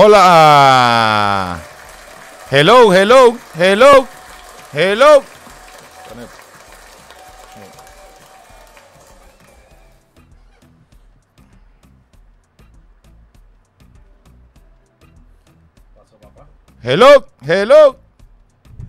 Hola. Hello, hello, hello, hello. Hello, hello,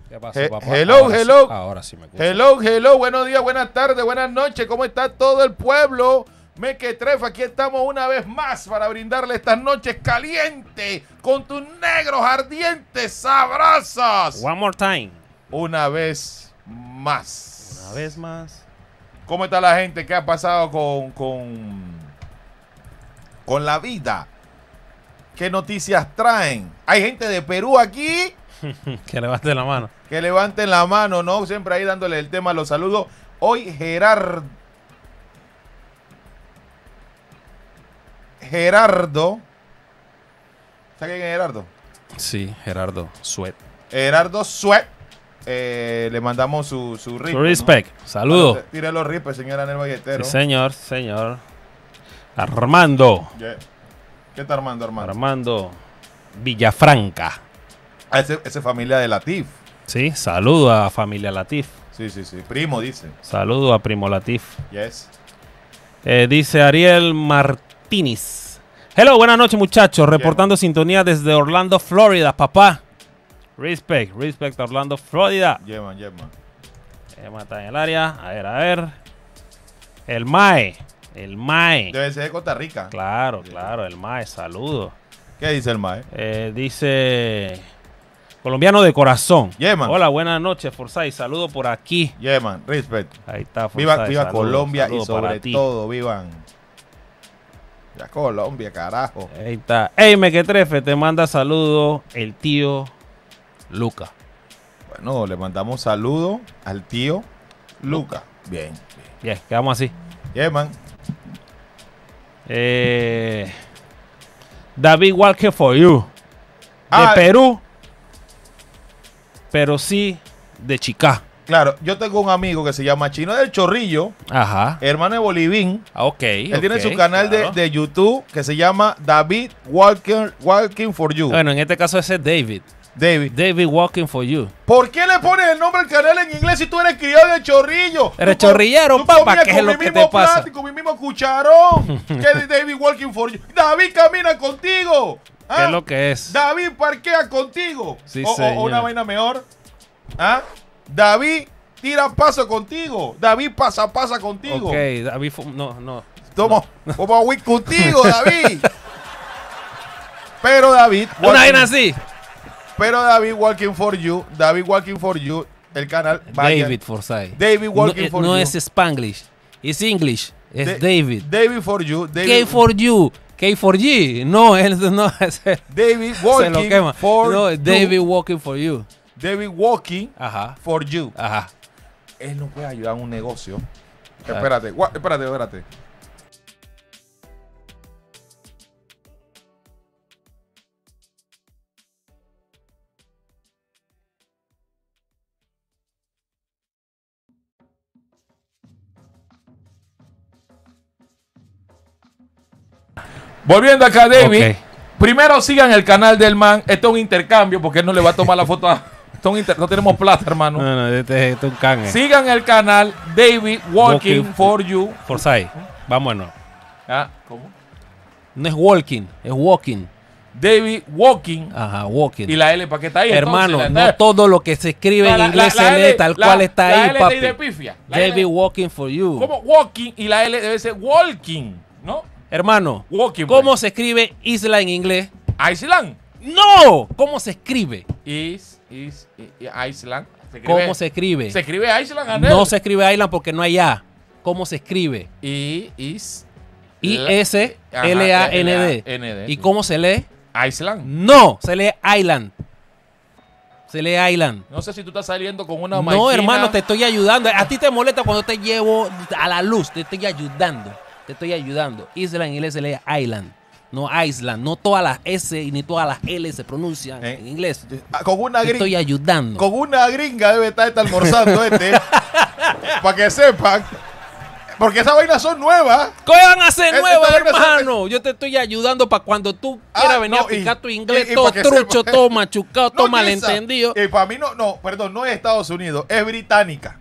¿Qué pasó, papá? hello, Ahora sí- hello. ahora sí me escucho. hello, hello. Buenos días, buenas tardes, buenas noches. ¿Cómo está todo el pueblo? Mequetrefa, aquí estamos una vez más para brindarle estas noches calientes con tus negros ardientes sabrosas. One more time. Una vez más. Una vez más. ¿Cómo está la gente? ¿Qué ha pasado con, con, con la vida? ¿Qué noticias traen? Hay gente de Perú aquí. que levante la mano. Que levanten la mano, ¿no? Siempre ahí dándole el tema, los saludos. Hoy Gerardo. Gerardo. ¿Sabe quién es Gerardo? Sí, Gerardo Sweat. Gerardo Sweat. Eh, le mandamos su, su rip, Su ¿no? respect. Saludo. Tire los ripes, señora Nerva Guetero. Sí, señor, señor. Armando. Yeah. ¿Qué está armando, Armando? Armando Villafranca. Ah, ese, ese es familia de Latif. Sí, saludo a familia Latif. Sí, sí, sí. Primo, dice. Saludo a Primo Latif. Yes. Eh, dice Ariel Martínez. Hello, buenas noches muchachos. Reportando sintonía desde Orlando, Florida, papá. Respect, respect Orlando, Florida. Yeah, man, yeah, man. Emma está en el área. A ver, a ver. El Mae. El Mae. Debe ser de Costa Rica. Claro, claro, el Mae. Saludo. ¿Qué dice el mae? Eh, dice. Colombiano de corazón. Yeah, man. Hola, buenas noches, Forsyth. Saludo por aquí. Yeah, man. Respect. Ahí está, Forsyth, viva Colombia y sobre todo vivan. Ya Colombia, carajo. Ahí está. Ey, Mequetrefe, te manda saludo el tío Luca. Bueno, le mandamos saludo al tío Luca. Bien, bien. Bien, quedamos así. Yeah, man. Eh, David Walker for you. De Ah. Perú. Pero sí de Chica. Claro, yo tengo un amigo que se llama Chino del Chorrillo, Ajá. hermano de Bolivín. Ah, Ok. Él tiene su canal de, de YouTube que se llama David Walking, Walking for You. Bueno, en este caso ese es David. David. David Walking for you. ¿Por qué le pones el nombre al canal en inglés si tú eres criado de chorrillo? Eres Tú chorrillero, tú papá, comías ¿qué es lo que mismo te pasa? y Con mi mismo cucharón. que es David Walking for You. David camina contigo. ¿Qué ¿Ah? es lo que es? David parquea contigo. Sí, o, o- una vaina mejor. ¿Ah? David tira paso contigo. David pasa pasa contigo. Ok, David. No, no. Toma, vamos a contigo, David. Pero David. Una vaina así. Pero David Walking for You, David Walking for You, el canal. vaya- David Forsyth. David Walking no, eh, for no You. es Spanglish. Es English. Es Da- David. David for You. K David, for you. K for G. No, él no es. David Walking for No, You. David walking for you. David Walking Ajá. for You. Ajá. Él no puede ayudar en un negocio. Ah. Espérate, gua- espérate, espérate. Volviendo acá, David. Ok. Primero sigan el canal del man. Esto es un intercambio porque él no le va a tomar la foto a. No tenemos plata, hermano. No, no, este, este es un can. eh. Sigan el canal David Walking, Walking for You. Forsyth. Vámonos. Ah, ¿cómo? No es walking, es walking. David Walking. Ajá, walking. ¿Y la L para qué está ahí? Hermano, entonces? no todo lo que se escribe la- en la- inglés la se lee L- tal la- cual está la ahí, L de pifia. La L- walking for you. ¿Cómo walking y la L debe ser walking? ¿No? Hermano, Walking. ¿cómo pues. se escribe isla en inglés? Island. ¡No! ¿Cómo se escribe? Is, is, Island. Se escribe- ¿Cómo se escribe? Se escribe Island. No se escribe island porque no hay A. ¿Cómo se escribe? I, is. I-S-L-A-N-D. L-A-N-D. ¿Y cómo se lee? Island. No, se lee island. Se lee island. No sé si tú estás saliendo con una No, maiquina. hermano, te estoy ayudando. A ti te molesta cuando te llevo a la luz. Te estoy ayudando. Te estoy ayudando. Isla en inglés se lee island. No Island. No todas las S y ni todas las L se pronuncian Eh. en inglés. Ah, Con una gringa. estoy ayudando. Con una gringa debe estar, estar almorzando este. para que sepan. Porque esas vainas son nuevas. ¿Qué van a Esta nuevas, son- hermano? Yo te estoy ayudando para cuando tú Ah, quieras venir no, a picar y- tu inglés y- y todo trucho, todo machucado, todo No, malentendido. Y para mí no, no, perdón, no es Estados Unidos, es británica.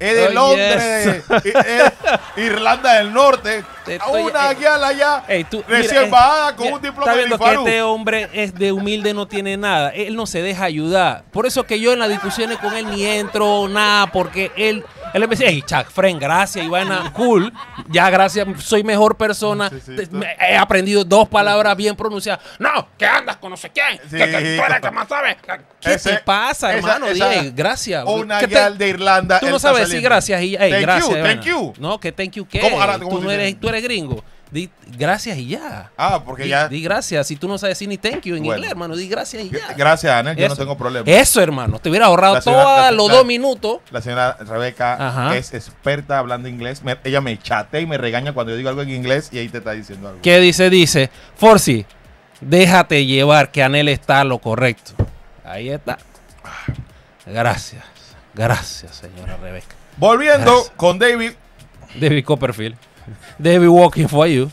Es de Oh, Londres, yes. Irlanda del Norte. Estoy- una eh, guiala allá, Ey, tú, recién mira, eh, bajada con mira, un diploma de que este hombre es de humilde, no tiene nada. Él no se deja ayudar. Por eso que yo en las discusiones con él ni entro, nada, porque él, él me dice, hey, Chuck, friend, gracias, Ivana, cool. Ya, gracias, soy mejor persona. Sí, sí, Te- tú- me- He aprendido dos palabras bien pronunciadas. No, que andas con no sé quién. Sí, que, que tú eres co- que más sabes. ¿Qué Ese- te pasa, esa- hermano? esa- Di, "Ey, gracias. Una ¿Qué te- de Irlanda. Tú no sabes decir gracias y ey, Thank gracias. you, Ivana. thank you. No, que thank you qué. ¿Cómo? Ahora, ¿cómo tú, no eres, tú eres gringo. Di gracias y ya. Ah, porque Di, ya. di gracias. Si tú no sabes decir ni thank you en Bueno. inglés, hermano, di gracias y ya. Gracias, Anel, yo no tengo problema. Eso, hermano. Te hubiera ahorrado todos los dos minutos. La señora Rebeca Ajá. es experta hablando inglés. Me- ella me chatea y me regaña cuando yo digo algo en inglés y ahí te está diciendo algo. ¿Qué dice? Dice, Forci, déjate llevar que Anel está lo correcto. Ahí está. Gracias. Gracias, señora Rebeca. Volviendo Gracias. con David, David Copperfield. David Walking for You.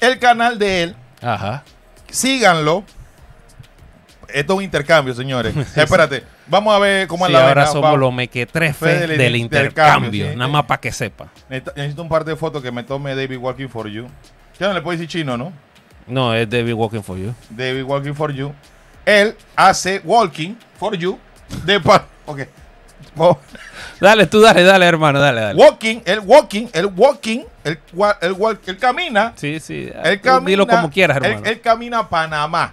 el canal de él, Ajá. síganlo. Esto es un intercambio, señores. Espérate, vamos a ver cómo es la ahora vaina. somos los mequetrefes Fe del del, intercambio, intercambio. sí. Nada más para que sepa. Necesito, un par de fotos que me tome David Walking for You. Ya no le puedo decir chino, ¿no? No, es David Walking for You. David Walking for You. Él hace Walking for You de pa- Ok. Dale, tú dale, dale, hermano, dale, dale. Walking, el walking, el walking, el, el, el camina Sí, sí. Tú camina, Dilo como quieras, hermano. Él, camina a Panamá.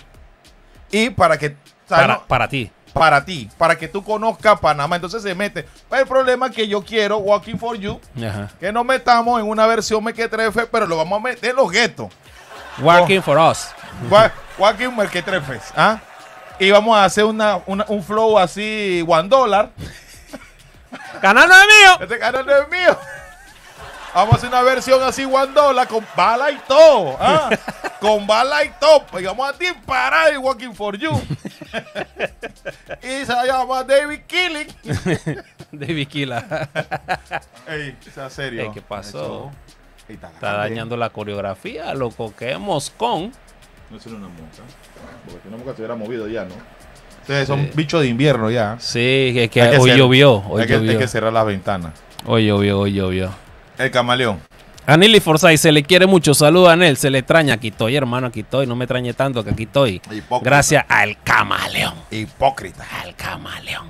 Y para que. para, no- para ti. para ti, para que tú conozcas Panamá. Entonces se mete. El problema es que yo quiero Walking for You, Ajá. que nos metamos en una versión mequetrefe, pero lo vamos a meter en los guetos. Working for us. Wa- Walking mequetrefes. ¿ah? Y vamos a hacer una, una- un flow así, one dollar. ¡Canal no es mío! Este canal no es mío. Vamos a hacer una versión así, dollar, con bala y todo. ¿ah? con bala y todo. Y vamos a disparar el Walking for You. y se llama David Killing. David Kila. Ey, sea serio. Ey, ¿qué pasó? Ey, está dañando la coreografía, loco. Que es moscón. No es una mosca. Porque si una mosca se hubiera movido ya, ¿no? Ustedes son Sí. bichos de invierno ya. Sí, que, que hoy llovió. Hoy hay, que, hay llovió. que cerrar las ventanas. Hoy llovió, hoy llovió. El camaleón. A Nili Forsyth se le quiere mucho. Saluda a Anel, se le extraña. Aquí estoy, hermano, aquí estoy. No me extrañe tanto que aquí estoy. Hipócrita. Gracias al camaleón. Hipócrita. Al camaleón.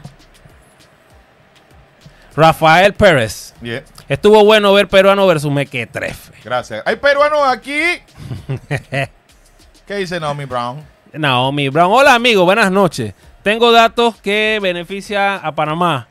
Rafael Pérez. Bien. Estuvo bueno ver peruano versus Mequetrefe. Gracias. Hay peruanos aquí. ¿Qué dice Naomi Brown? Naomi Brown. Hola, amigo. Buenas noches. Tengo datos que benefician a Panamá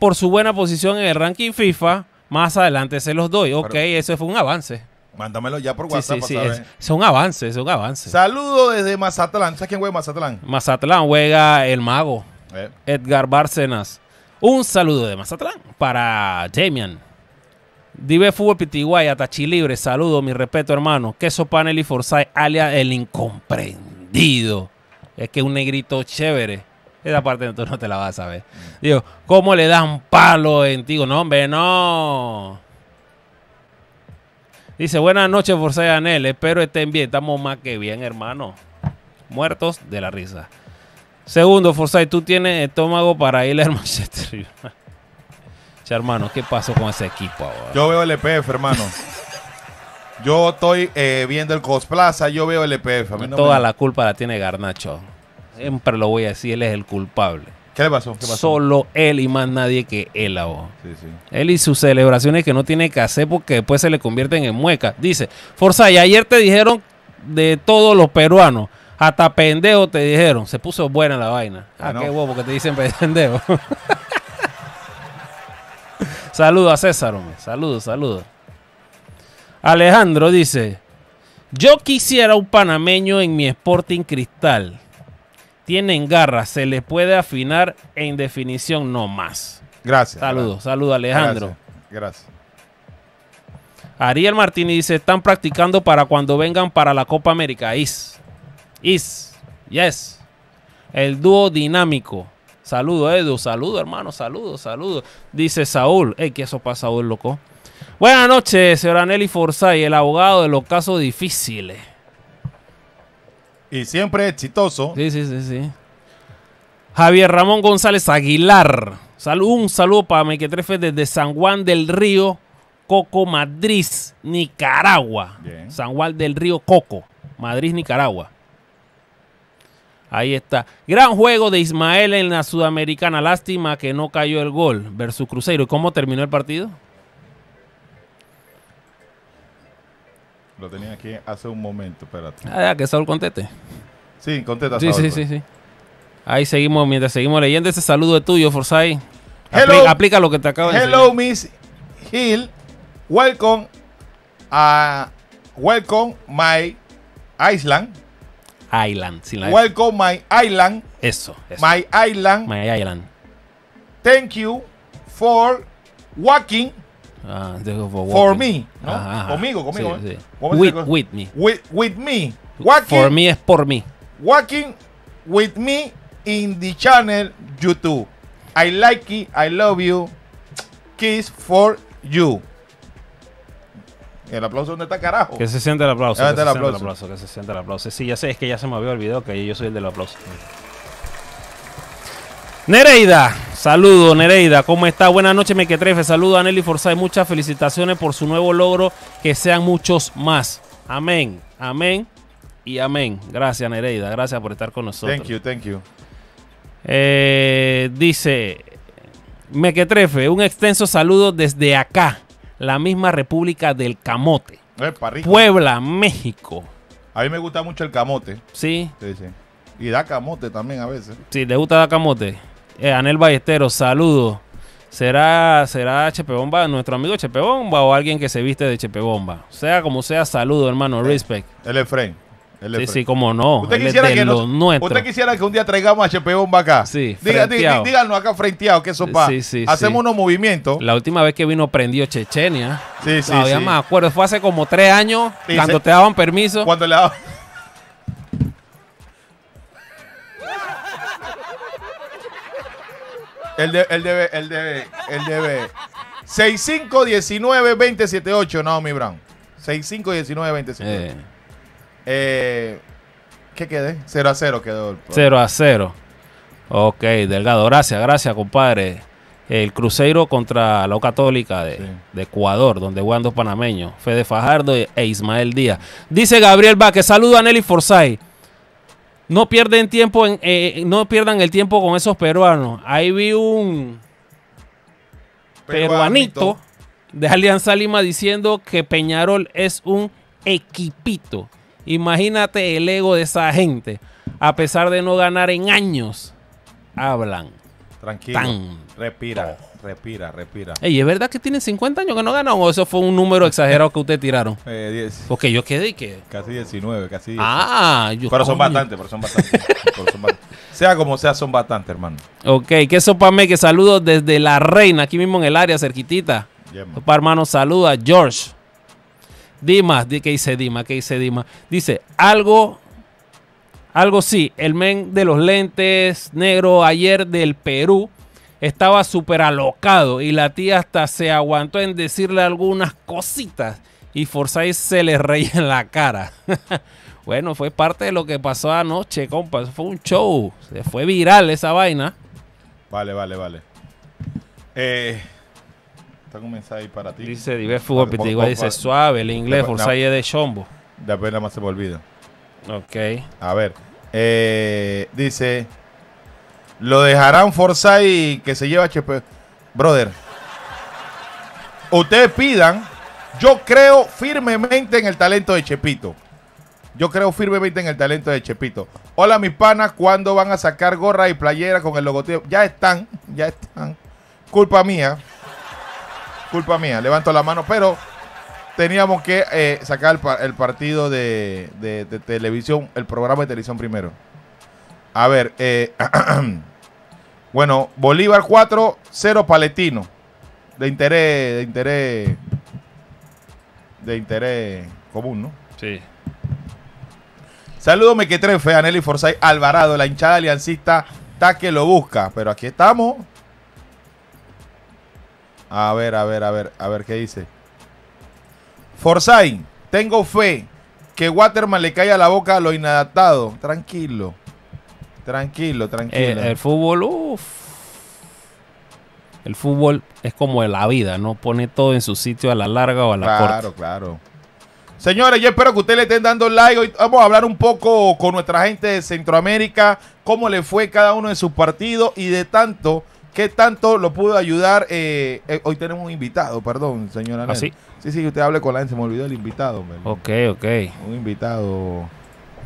por su buena posición en el ranking FIFA. Más adelante se los doy. Ok, Pero- eso fue un avance. Mándamelo ya por Sí, WhatsApp. sí, sí. para Es, saber. es un avance, es un avance. Saludo desde Mazatlán. ¿Sabes quién juega Mazatlán? Mazatlán juega el mago. Eh, Edgar Bárcenas. Un saludo de Mazatlán para Damian. Dive Fútbol Pitiguay, Atachi Libre. Saludo, mi respeto, hermano. Queso Panel y Forsyth, alias el incomprendido. Es que un negrito chévere. Esa parte tú no te la vas a ver. Digo, ¿cómo le dan palo en ti? No, hombre, no. Dice, buenas noches, Forsyth Anel. Espero estén bien. Estamos más que bien, hermano. Muertos de la risa. Segundo, Forsyth, tú tienes estómago para ir al Manchester United. Che, hermano, ¿qué pasó con ese equipo ahora? yo veo el EPF, hermano. Yo estoy eh, viendo el Cosplaza, yo veo el EPF. No Toda me- la culpa la tiene Garnacho. Siempre lo voy a decir, él es el culpable. ¿Qué le pasó? ¿Qué pasó? Solo él y más nadie que él. Sí, sí. Él y sus celebraciones que no tiene que hacer porque después se le convierten en muecas. Dice, Forsyth, ayer te dijeron de todos los peruanos. Hasta pendejo te dijeron. Se puso buena la vaina. Ah, Ah, no. qué huevo que te dicen pendejo. saludos a César, hombre. Saludos, saludos. Alejandro dice, yo quisiera un panameño en mi Sporting Cristal. Tienen garra, se le puede afinar en definición no más. Gracias. Saludos, saludos Alejandro. Gracias. Gracias. Ariel Martínez dice, están practicando para cuando vengan para la Copa América. Is. Is. Yes. El dúo dinámico. Saludo, Edu. Saludo, hermano. Saludo, saludo. Dice Saúl. Ey, que eso pasa, Saúl, loco. Buenas noches, señora Nelly Forzay, el abogado de los casos difíciles. Y siempre exitoso. Sí, sí, sí, sí. Javier Ramón González Aguilar. Salud, un saludo para Mequetrefe desde San Juan del Río, Coco, Madrid, Nicaragua. Bien. San Juan del Río, Coco, Madrid, Nicaragua. Ahí está. Gran juego de Ismael en la Sudamericana. Lástima que no cayó el gol versus Cruzeiro. ¿Y cómo terminó el partido? Lo tenía aquí hace un momento, espérate. Ah, ya, que Saúl conteste. Sí, contesta. Sí, Saúl, sí, pues. sí, sí. Ahí seguimos, mientras seguimos leyendo ese saludo de tuyo, Forsay. Hello. Aplica, aplica lo que te acabo de decir. Hello, Miss Hill. Welcome a Welcome my Island. Island, sin la Welcome my island. Eso, eso. My island. My Island. Thank you for walking Ah, for me. ¿no? Ajá, ajá. Conmigo, conmigo. Sí, ¿eh? sí. ¿Cómo se With, me. With, with me. Walking, For me es por mí. walking with me in the channel YouTube. I like it. I love you. Kiss for you. ¿El aplauso dónde está, carajo? Que se siente el aplauso. Ah, Que se el siente el aplauso. aplauso. Que se siente el aplauso. Sí, ya sé, es que ya se me había olvidado que yo soy el del aplauso. Nereida, saludo Nereida, ¿cómo está? Buenas noches, Mequetrefe. Saludo a Nelly Forzay. Muchas felicitaciones por su nuevo logro. Que sean muchos más. Amén, amén y amén. Gracias, Nereida. Gracias por estar con nosotros. Thank you, thank you. Eh, dice Mequetrefe, un extenso saludo desde acá, la misma República del Camote, Epa. Puebla, México. A mí me gusta mucho el camote. Sí, Sí, sí. Y da camote también a veces. si le gusta dar camote. Eh, Anel Ballesteros, saludo. ¿Será, será Chepe Bomba, nuestro amigo Chepe Bomba o alguien que se viste de Chepe Bomba? Sea como sea, saludo, hermano. Respect. El Efren. El Sí, sí, como no. Usted quisiera, que nos- usted quisiera que un día traigamos a HP Bomba acá. Sí, Diga, díganos acá frenteado que eso pa. Sí, sí, Hacemos sí. unos movimientos. La última vez que vino prendió Chechenia. Sí, sí, Todavía me acuerdo. Fue hace como tres años cuando se- te daban permiso. Cuando le daba- Él, de- él debe, él debe, él debe. 6519-2078, Naomi Brown. 6519-2078. Eh, Eh, ¿Qué quedé? 0 a 0 quedó. el 0 a 0. Ok, Delgado. Gracias, gracias, compadre. El Cruzeiro contra la U Católica de, Sí. de Ecuador, donde juegan dos panameños, Fede Fajardo e Ismael Díaz. Dice Gabriel Vázquez, saludo a Nelly Forsyth. No pierden tiempo en, eh, no pierdan el tiempo con esos peruanos. Ahí vi un peruanito de Alianza Lima diciendo que Peñarol es un equipito. Imagínate el ego de esa gente. A pesar de no ganar en años, hablan. Tranquilo. Tan. Respira, respira, respira. Ey, ¿es verdad que tienen 50 años que no ganan o eso fue un número exagerado que ustedes tiraron? Eh, 10, Porque yo quedé y que... casi 19, casi 10. Ah, yo... pero son coño. bastantes, pero son bastantes. pero son bastantes. Sea como sea, son bastantes, hermano. Ok, que sopa me que saludos desde La Reina, aquí mismo en el área, cerquitita. Yeah. Sopa hermano, saluda George. Dimas, di- ¿qué dice Dimas? ¿Qué dice Dimas? Dice, algo, algo sí, el men de los lentes negro ayer del Perú estaba súper alocado y la tía hasta se aguantó en decirle algunas cositas y Forsyth se le reía en la cara. bueno, fue parte de lo que pasó anoche, compa. Eso fue un show. Se fue viral esa vaina. Vale, vale, vale. Eh, tengo un mensaje para ti. Dice Diver Fútbol por- dice suave, el inglés. Forsyth es de chombo. De apenas más se me olvida. Ok. A ver. eh, dice. Lo dejarán forzar y que se lleva HP. Brother. Ustedes pidan. Yo creo firmemente en el talento de Chepito. Yo creo firmemente en el talento de Chepito. Hola, mis panas. ¿Cuándo van a sacar gorra y playera con el logotipo? Ya están. Ya están. Culpa mía. Culpa mía. Levanto la mano. Pero teníamos que eh, sacar el, pa- el partido de, de- de televisión, el programa de televisión primero. A ver, eh, bueno, Bolívar 4, 0 Paletino. De interés, de interés, de interés común, ¿no? Sí. Saludos Mequetrefe, Aneli Forsyth, Alvarado, la hinchada aliancista está que lo busca. Pero aquí estamos. A ver, a ver, a ver, a ver qué dice. Forsyth, tengo fe que Waterman le caiga la boca a lo inadaptado. Tranquilo. Tranquilo, tranquilo. El, el fútbol, uff. El fútbol es como la vida, ¿no? Pone todo en su sitio a la larga o a la corta. Claro, claro. Señores, yo espero que ustedes le estén dando like. Hoy vamos a hablar un poco con nuestra gente de Centroamérica, cómo le fue cada uno de sus partidos y de tanto, qué tanto lo pudo ayudar. eh, eh, hoy tenemos un invitado, perdón, señora. ¿Ah, sí? Sí, sí, usted hable con la gente, se me olvidó el invitado. hombre. Ok, ok. Un invitado.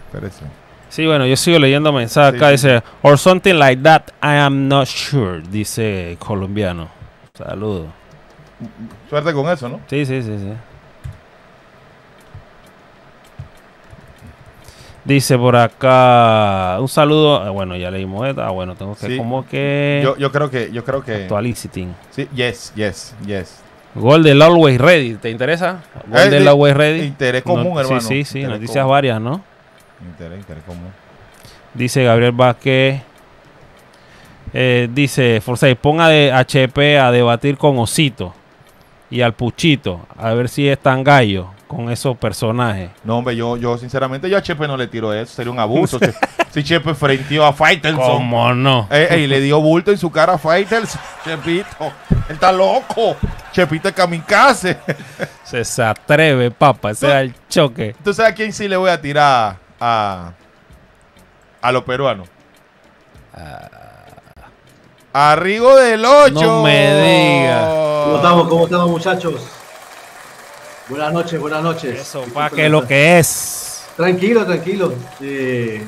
Espérese. Sí, bueno, yo sigo leyendo mensajes Sí, acá. sí. Dice, or something like that, I am not sure, dice colombiano. Saludos. Suerte con eso, ¿no? Sí, sí, sí, sí. Dice por acá, un saludo. ah, bueno, ya leímos esta. Ah, bueno, tengo que Sí. como que Yo, yo creo que, yo creo que. actualizing. Sí, yes, yes, yes. Gol del Always Ready, ¿te interesa? Gol Eh, del de- Always Ready. Interés común, No- hermano. Sí, sí, sí, Interés noticias común. varias, ¿no? Interés, interés común. Dice Gabriel Vázquez. eh, dice Forsyth, ponga de HP a debatir con Osito y al Puchito, a ver si es tan gallo con esos personajes. No, hombre, yo, yo sinceramente yo a Chepe no le tiro eso, sería un abuso. si, si Chepe frenteó a Faitelson ¿Cómo no? eh, y le dio bulto en su cara a Faitelson, Chepito, él está loco. Chepito es kamikaze. Se, se atreve, papa, ese era el choque. ¿Tú sabes a quién sí le voy a tirar a, a los peruanos? A Rigo del 8. No me diga. ¿Cómo estamos? ¿Cómo estamos, muchachos? Buenas noches, buenas noches. Eso, pa' que lo que es. Tranquilo, tranquilo. Eh,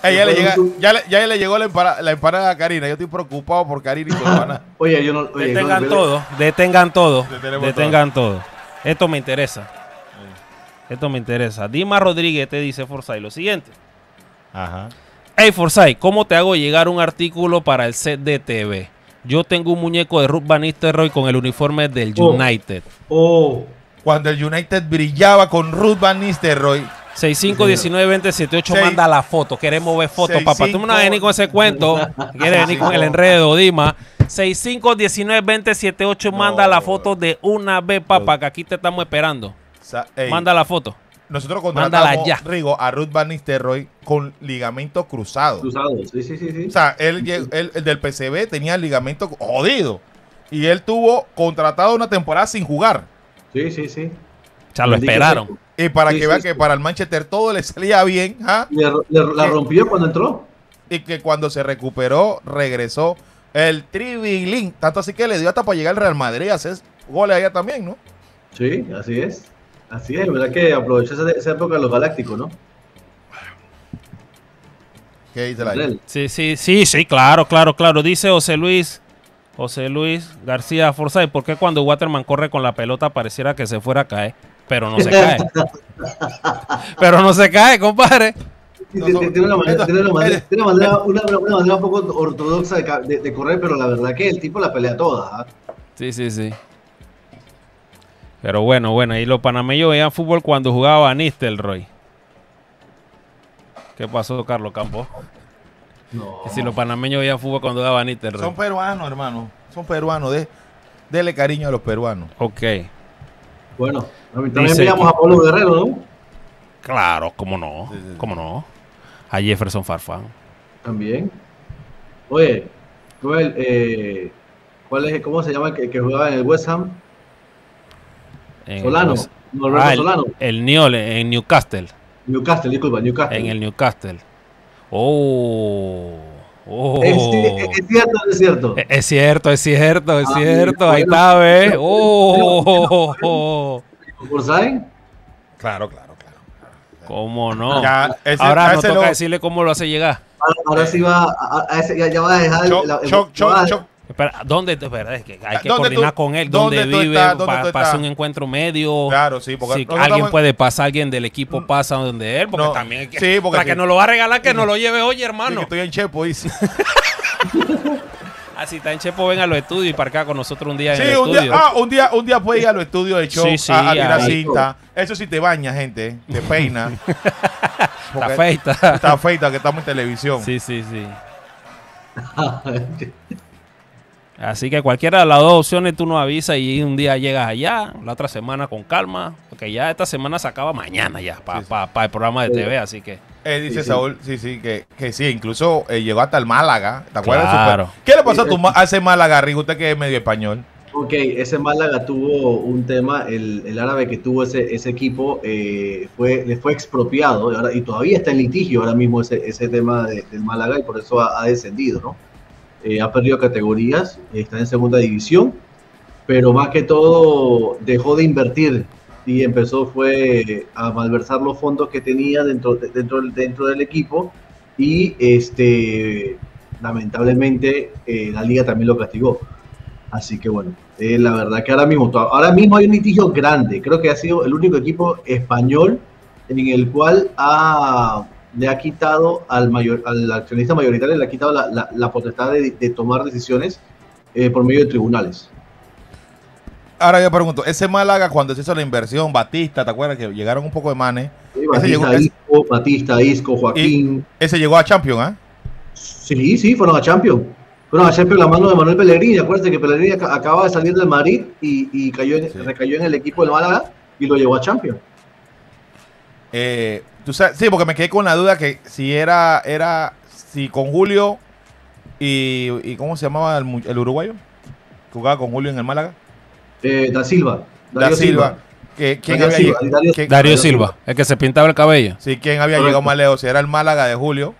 Ey, ya, le llega- ya le- ya le llegó la empanada, la empanada a Karina. Yo estoy preocupado por Karina y su hermana. Oye, yo no. Oye, Detengan no, todo, detengan todo, detengan todo. Esto me interesa. Esto me interesa. Dima Rodríguez te dice Forsyth lo siguiente. Ajá. Hey Forsyth, ¿cómo te hago llegar un artículo para el set de TV? Yo tengo un muñeco de Ruth Van Nistelrooy con el uniforme del Oh. United. Oh, Cuando el United brillaba con Ruth Van Nistelrooy. 65192078 Seis- manda la foto. Queremos ver fotos, papá. Tú no cinco- vas a venir con ese cuento. Quieres venir con el enredo, Dima. 65192078 manda la foto de una vez, papá, que aquí te estamos esperando. Sa- ey, Manda la foto. Nosotros contratamos, ya. Rigo, a Ruth Van Nistelrooy con ligamento cruzado. cruzado. Sí, sí, sí. sí. O sea, él, el del PCB tenía el ligamento jodido. Y él tuvo contratado una temporada sin jugar. Sí, sí, sí. O sea, lo esperaron. Y para Sí, que sí, vean sí. que para el Manchester todo le salía bien. ¿ah? Le- le- la rompió cuando entró. Y que cuando se recuperó, regresó el tribilín. Tanto así que le dio hasta para llegar al Real Madrid a hacer goles allá también, ¿no? Sí, así es. Así es, verdad que aprovechó esa, esa época de los galácticos, ¿no? ¿Qué dice la. Sí, sí, sí, sí, claro, claro, claro. Dice José Luis, José Luis García Forsyth, ¿por qué cuando Waterman corre con la pelota pareciera que se fuera a caer? Pero no se cae. Pero no se cae, compadre. Sí, No, sí, no, Tiene una manera, esto- tiene una manera, eres- tiene una manera- una- una manera un poco ortodoxa de, ca- de- de correr, pero la verdad que el tipo la pelea toda. ¿ah? Sí, sí, sí. Pero bueno, bueno, y los panameños veían fútbol cuando jugaba Nistelrooy. ¿Qué pasó, Carlos Campos? No. Que si los panameños veían fútbol cuando jugaba Nistelrooy. Son peruanos, hermano. Son peruanos. De, dele cariño a los peruanos. Ok. Bueno, también Dice enviamos que- a Pablo Guerrero, ¿no? Claro, cómo no, Sí, sí, sí. cómo no. A Jefferson Farfán. También. Oye, Joel, eh, ¿cuál es, ¿cómo se llama el que, que jugaba en el West Ham? En- Solano. pues, Norberto ah, el, Solano. el Niol en Newcastle. Newcastle, disculpa, Newcastle. En el Newcastle. Oh. Oh. Es, es- es cierto, es cierto. Es- Es cierto, es cierto, es Ah, cierto. mira, Ahí bueno, está, ¿ves? Oh, ¿Por saben? Claro, claro, claro. ¿Cómo no? Ya, ese- Ahora nos toca lo- decirle cómo lo hace llegar. Ahora, ahora sí va, a, a ese, ya, ya va a dejar el- Choc, la- el- choc, ya va a- choc, choc. Espera, ¿dónde? Espera, es que hay que ¿Dónde coordinar tú- con él. dónde ¿Dónde tú vive? estás? un encuentro medio. Claro, sí, porque Si alguien estamos- puede pasar, alguien del equipo pasa donde él, porque No, también hay que, sí, porque para sí. que nos lo va a regalar, que nos lo lleve hoy, Sí, hermano. que estoy en Chepo, dice. Así está en Chepo, ven a los estudios y para acá con nosotros un día en Sí, el un estudio. día, ah, un día, un día puede ir a los estudios de show Sí, sí, a, a tirar ahí. cinta. Eso sí te baña, gente. Te peina. está feita. Está feita que estamos en televisión. Sí, sí, sí. Así que cualquiera de las dos opciones tú nos avisas y un día llegas allá, la otra semana con calma, porque ya esta semana se acaba mañana ya para Sí, sí. el programa de TV, así que Eh, dice Sí, sí. Saúl, sí, sí, que, que sí, incluso eh, llegó hasta el Málaga. ¿Te acuerdas? Claro. ¿Qué le pasó a, tu, a ese Málaga, Rigo? Usted que es medio español. Ok, ese Málaga tuvo un tema, el, el árabe que tuvo ese, ese equipo eh, fue, le fue expropiado y, ahora- y todavía está en litigio ahora mismo ese, ese tema de- del Málaga y por eso ha, ha descendido, ¿no? Eh, ha perdido categorías, está en segunda división, pero más que todo dejó de invertir y empezó fue a malversar los fondos que tenía dentro, de- dentro, dentro del equipo y este lamentablemente eh, la liga también lo castigó. Así que bueno, eh, la verdad que ahora mismo, ahora mismo hay un litigio grande. Creo que ha sido el único equipo español en el cual ha, le ha quitado al, mayor, al accionista mayoritario, le ha quitado la, la- la potestad de, de tomar decisiones eh, por medio de tribunales. Ahora yo pregunto, ese Málaga cuando se hizo la inversión, Batista, ¿te acuerdas que llegaron un poco de manes? Sí, Ese llegó- Batista, ese- Isco, Batista, Isco, Joaquín. Ese llegó a Champions, ¿ah? Sí, sí, fueron a Champions. Fueron a Champions la mano de Manuel Pellegrini. Acuérdense que Pellegrini ac- acaba de salir del Madrid y, y cayó en- Sí. recayó en el equipo del Málaga y lo llevó a Champions. Eh, tú sabes, sí, porque me quedé con la duda que si era, era, si con Julio y, y ¿cómo se llamaba el, el uruguayo? Que jugaba con Julio en el Málaga. Eh, da Silva. Da Darío Silva. Que, ¿Quién Darío había Silva, llegado? Darío- ¿Quién- Darío Silva, el que se pintaba el cabello. Sí, ¿quién había Correcto. llegado más lejos? Si era el Málaga de Julio.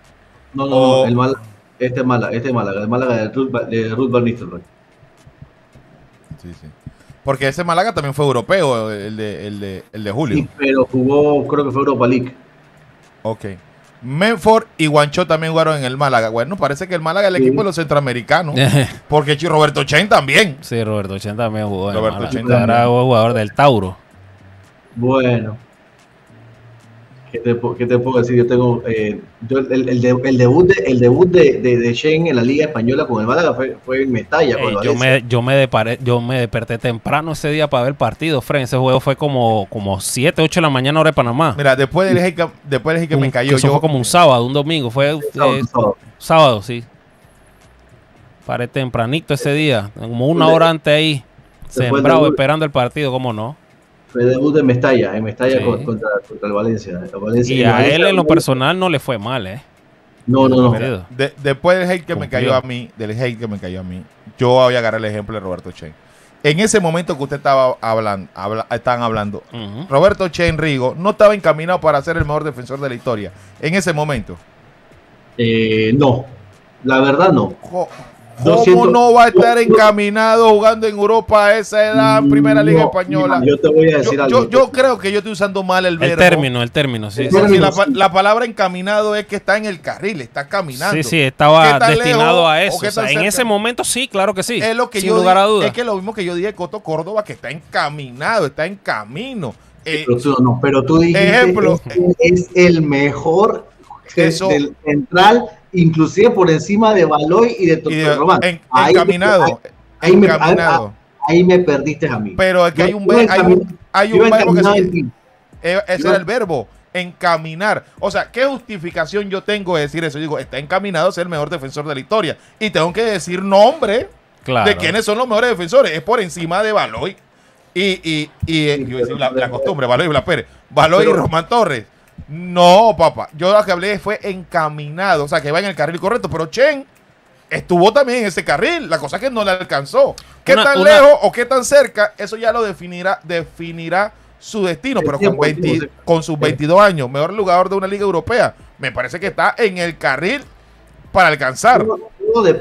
No, no, O- no, el Málaga, este Málaga, este Málaga, el Málaga de Ruth, de Ruth Van Nistelrooy. Sí, sí. Porque ese Málaga también fue europeo, el de, el de, el de Julio. Sí, pero jugó, creo que fue Europa League. Ok. Menford y Guancho también jugaron en el Málaga. Bueno, parece que el Málaga es el Sí. equipo de los centroamericanos. Porque Chi- Roberto Chen también. sí, Roberto Chen también jugó. en Roberto Málaga. Chen Era también. jugador del Tauro. Bueno. ¿Qué te, pu- qué te puedo decir? Yo tengo. eh, yo el, el de- el debut, de, el debut de, de, de Shen en la Liga Española con el Málaga fue, fue en Ey, el yo, me, yo, me deparé- yo me desperté temprano ese día para ver el partido, Fren. Ese juego fue como, como 7, 8 de la mañana hora de Panamá. Mira, después del que, después del que me cayó eso yo. fue como un sábado, un domingo. Fue eh, Sábado, sábado. sábado, sí. Paré tempranito ese día, como una hora antes ahí, sembrado esperando el partido, ¿cómo no? Fue debut en Mestalla, en Mestalla Sí. contra, contra el Valencia. El Valencia- Y el a Valencia- él en lo personal no le fue mal, ¿eh? No, no, no. Mira. de- después del hate que me cayó a mí, del hate que me cayó a mí, yo voy a agarrar el ejemplo de Roberto Chen. En ese momento que usted estaba hablando, habla- estaban hablando. Roberto Chen Rigo no estaba encaminado para ser el mejor defensor de la historia. En ese momento. Eh, no, la verdad no. ¿Cómo no va a estar encaminado jugando en Europa a esa edad en Primera Liga No, Española? Yo te voy a decir Yo, algo. yo- yo creo que yo estoy usando mal el El verbo. término, el término, sí. El sí. Porque término, la, sí. la palabra encaminado es que está en el carril, está caminando. Sí, sí, ¿Qué estaba destinado lejos a eso. O sea, en ese momento sí, claro que sí. Es lo que sin yo lugar a dudas. Es que lo mismo que yo dije de Coto Córdoba, que está encaminado, está en camino. Eh, Pero tú, no, pero tú dijiste Ejemplo. es, es el mejor Eso- del central, inclusive por encima de Baloy y de de- Román. en- Ahí- encaminado. ahí- ahí me- encaminado. ahí- ahí me perdiste a mí. Pero es que hay Yo un, ver- hay un, hay yo verbo que se, eh, ese Yo- era el verbo, encaminar. O sea, ¿qué justificación yo tengo de decir eso? Yo digo, está encaminado a ser el mejor defensor de la historia. Y tengo que decir nombre Claro. de quiénes son los mejores defensores. Es por encima de Baloy y, y, y, eh, Sí, yo la, la costumbre, Baloy y Blas Pérez. Baloy y Román Torres. No, papá. Yo lo que hablé fue encaminado. O sea, que va en el carril correcto. Pero Chen estuvo también en ese carril. La cosa es que no le alcanzó. ¿Qué Una- tan una- lejos o qué tan cerca? Eso ya lo definirá, definirá su destino. Pero con, tiempo, el 20 tiempo, sí. con sus 22 años, mejor jugador de una liga europea. Me parece que está en el carril para alcanzar.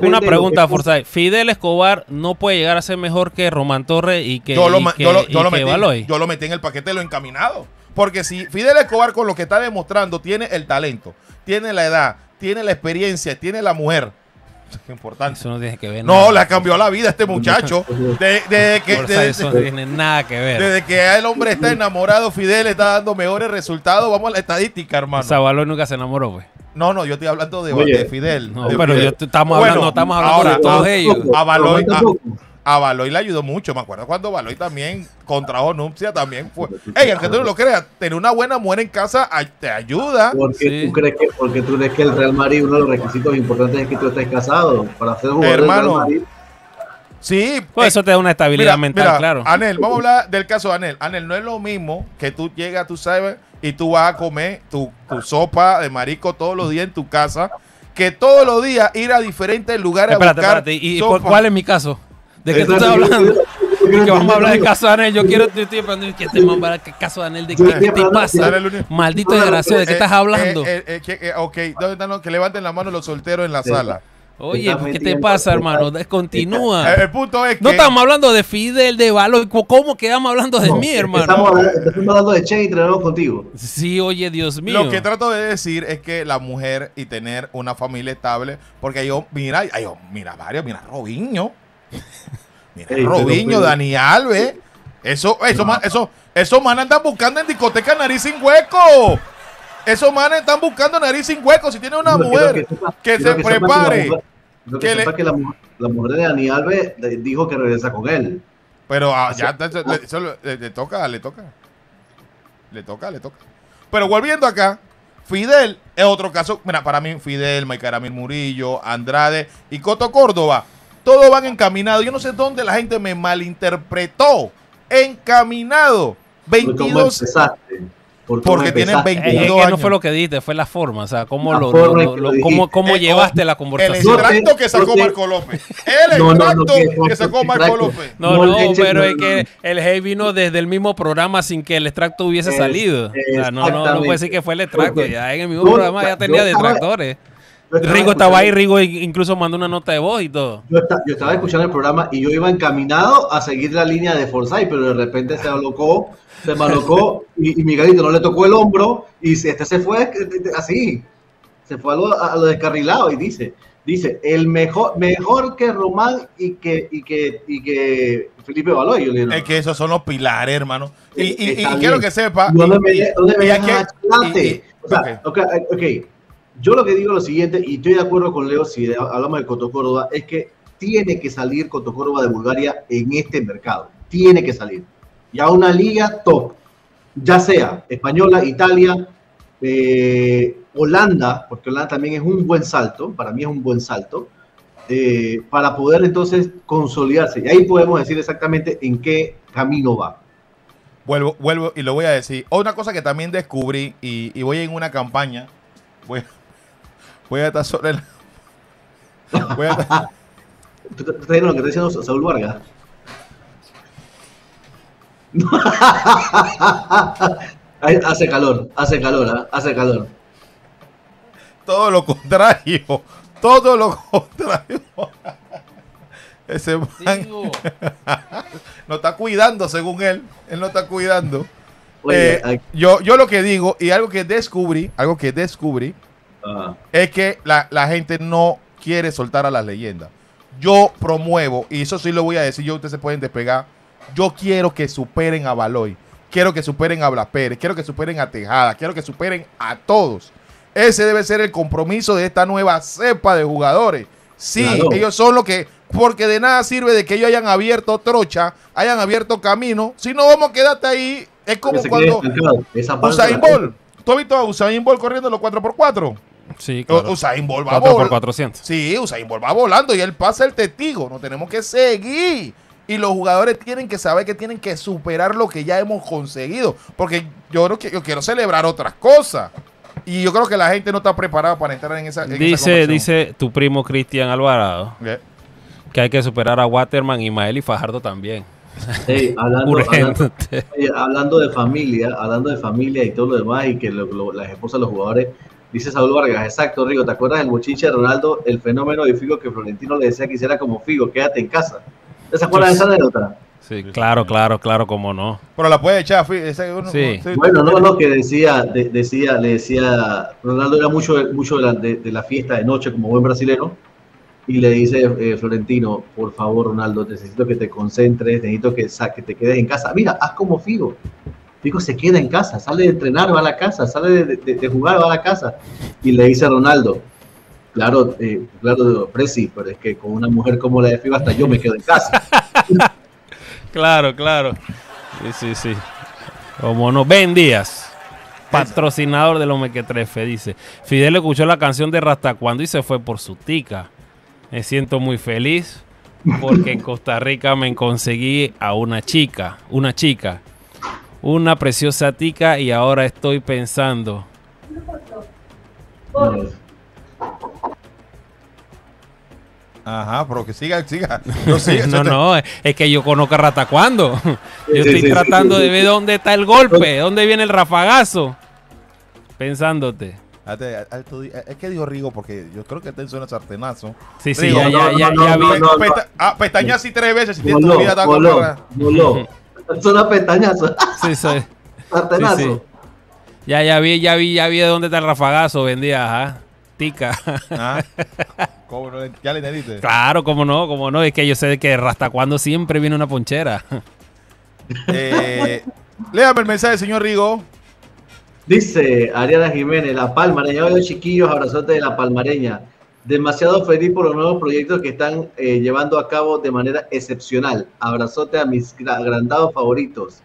Una pregunta, Forsyth. Fidel Escobar no puede llegar a ser mejor que Román Torres y que, yo lo, y ma- que- yo lo- yo y lo que metí, Baloy. yo lo metí en el paquete de lo encaminado. Porque si Fidel Escobar con lo que está demostrando tiene el talento, tiene la edad, tiene la experiencia, tiene la mujer. Es importante. Eso no tiene que ver No, nada. le cambió la vida a este muchacho. De- Desde que, desde- eso no tiene nada que ver. desde que el hombre está enamorado, Fidel está dando mejores resultados. Vamos a la estadística, hermano. Baloy nunca se enamoró, pues. No, no, yo estoy hablando de, Fidel. No, de pero Fidel. yo estamos Bueno, hablando, estamos hablando ahora, de todos a- ellos. a. a Baloy le ayudó mucho. Me acuerdo cuando Baloy también contrajo nupcia, también fue. Ey, aunque tú no lo creas, tener una buena mujer en casa te ayuda. Porque, Sí. tú crees que, porque tú crees que el Real Madrid, uno de los requisitos importantes es que tú estés casado. Para ser jugador Hermano, del Real Madrid, Sí, Pues eh, eso te da una estabilidad Mira, mental, mira, claro. Anel, vamos a hablar del caso de Anel. Anel, no es lo mismo que tú llegas, tú sabes, y tú vas a comer tu, tu sopa de marisco todos los días en tu casa, que todos los días ir a diferentes lugares Espérate, a buscar espérate. ¿Y, y sopa. cuál es mi caso? ¿De qué tú estás hablando? Que vamos a hablar del yo- caso de Anel. Yo quiero, estoy pensando que este man caso de Anel. ¿De qué te pasa? Maldito desgraciado, ¿de qué Eh, estás eh, hablando? eh, que- ok, ¿dónde están los que levanten la mano los solteros en la sala? Oye, ¿qué te pasa, hermano? Eh, el punto es que No estamos hablando de Fidel, de Valor. ¿Cómo quedamos hablando de No, mí, hermano? Estamos hablando, de Che y entrenamos contigo. Sí, oye, Dios mío. lo que trato de decir es que la mujer y tener una familia estable, porque yo, mira, ay, yo, mira varios, mira Robinho, mira Ey, Robinho, Dani Alves, eso, eso, man- eso, esos manes andan buscando en discoteca nariz sin hueco. Esos manes están buscando nariz sin hueco. Si tiene una mujer sepa- que se prepare, que que le- sepa que la, la mujer de Dani Alves eh, dijo que regresa con él. Pero ah, ya eso le- le toca, le toca. Le toca, le toca. Pero volviendo acá, Fidel es otro caso. Mira, para mí, Fidel, Maicaramil Murillo, Andrade y Coto Córdoba, todos van encaminados. Yo no sé dónde la gente me malinterpretó. Encaminado. Porque ¿Cómo 22. empezaste? ¿Por Porque tienen empezaste? Eh, es 22 que no fue lo que dijiste, fue la forma. O sea, cómo, La lo, cómo, cómo Eh, llevaste la El conversación. Te- extracto que sacó Marco López. El No, no, no, extracto que- sacó Marco. López. No, No, no, leche, pero no, es no, que el hey vino desde el mismo programa sin que el extracto hubiese Es- salido. O sea, no, no, no puede decir que fue el extracto. Ya en el mismo programa ya tenía detractores. Estaba Rigo estaba ahí, Rigo incluso mandó una nota de voz y todo. Yo, esta- yo estaba escuchando el programa y yo iba encaminado a seguir la línea de Forsyth, pero de repente se alocó, se malocó y, y Miguelito no le tocó el hombro y este se fue así, se fue a lo, a lo descarrilado y dice, dice, el mejor, mejor que Román y que, y que, y que Felipe Baloy. Yo le digo, no, Es que esos son los pilares, hermano. Y, y- y Está quiero que sepa. ¿Dónde y- me, y- dónde me y dejas aquí- y- y- O sea, ok. ok, ok. Yo lo que digo es lo siguiente, y estoy de acuerdo con Leo si hablamos de Coto Córdoba, es que tiene que salir Coto Córdoba de Bulgaria en este mercado. Tiene que salir. Ya una liga top, ya sea española, Italia, eh, Holanda, porque Holanda también es un buen salto, para mí es un buen salto, eh, para poder entonces consolidarse. Y ahí podemos decir exactamente en qué camino va. Vuelvo, vuelvo y lo voy a decir. Otra cosa que también descubrí y, y voy en una campaña. Voy, voy a estar sobre el. Voy a estar- ¿Tú tú estás viendo lo que está diciendo Saúl Vargas? Hace calor, hace calor, ¿ah? hace calor. todo lo contrario. Todo lo contrario. Ese man no está cuidando, según él. Él no está cuidando. Oye, Eh, yo, yo lo que digo, y algo que descubrí, algo que descubrí, ah, es que la, la gente no quiere soltar a las leyendas. Yo promuevo, y eso sí lo voy a decir, yo ustedes se pueden despegar. Yo quiero que superen a Baloy, quiero que superen a Blas Pérez, quiero que superen a Tejada, quiero que superen a todos. Ese debe ser el compromiso de esta nueva cepa de jugadores. Sí, Claro. ellos son los que, porque de nada sirve de que ellos hayan abierto trocha, hayan abierto camino. Si no vamos a quedarte ahí, es como cuando Usain Bolt. ¿Tú has visto a Usain Bolt corriendo los 4x4? Sí, U- Usain Bolt va 4 por volando. 400. Sí, Usain Bolt va volando y él pasa el testigo. No tenemos que seguir. Y los jugadores tienen que saber que tienen que superar lo que ya hemos conseguido. Porque yo, creo que, yo quiero celebrar otras cosas. Y yo creo que la gente no está preparada para entrar en esa. en Dice, dice tu primo Cristian Alvarado que hay que superar a Waterman, Ismael y Fajardo también. Hablando, hablando, Urgente. oye, hablando de familia, hablando de familia y todo lo demás, y que lo- lo- las esposas de los jugadores, dice Saúl Vargas, exacto, Rigo, ¿te acuerdas del bochinche de Ronaldo, el fenómeno de Figo que Florentino le decía que hiciera como Figo, quédate en casa? ¿Te acuerdas de esa anécdota? Sí, claro, claro, claro, cómo no. pero la puede echar. ese uno- Sí. sí, Bueno, no, no, que decía, de- decía, le decía, Ronaldo era mucho, mucho de, la, de- de la fiesta de noche como buen brasileño, y le dice eh, Florentino, por favor, Ronaldo, necesito que te concentres, necesito que, sa- que te quedes en casa. Mira, haz como Figo. Figo se queda en casa, sale de entrenar, va a la casa, sale de, jugar, va a la casa. Y le dice a Ronaldo, claro, eh, claro, Presi, pero es que con una mujer como la de Figo hasta yo me quedo en casa. Claro, claro. Sí, sí, sí. Como no. Ben Díaz, patrocinador de los Mequetrefe, dice. Fidel escuchó la canción de Rasta cuando y se fue por su tica. Me siento muy feliz porque en Costa Rica me conseguí a una chica, una chica, una preciosa tica y ahora estoy pensando. Ajá, pero que siga, siga. No, siga, No, no, es que yo conozco a Rata cuando. Yo estoy sí, sí, tratando sí. de ver dónde está el golpe, dónde viene el rafagazo. Pensándote. Es que dijo Rigo porque yo creo que te suena sartenazo. Sí, sí, Rigo, ya, no, ya, ya, no, ya no, vi. no, no. Pesta- ah, pestaña así tres veces si tienes tu vida tan. Es una pestañazo. Sí, sí, Sartenazo. sí, sí. Ya, ya vi, ya vi, ya vi de dónde está el rafagazo, vendía, ajá. Tica. Ah. ¿Cómo no ¿Ya le entendiste? claro, cómo no, cómo no. Es que yo sé de que hasta cuando siempre viene una ponchera. Eh, léame el mensaje, señor Rigo. Dice Ariana Jiménez, la palmareña, oye chiquillos, abrazote de la palmareña. Demasiado feliz por los nuevos proyectos que están eh, llevando a cabo de manera excepcional. Abrazote a mis gra- agrandados favoritos.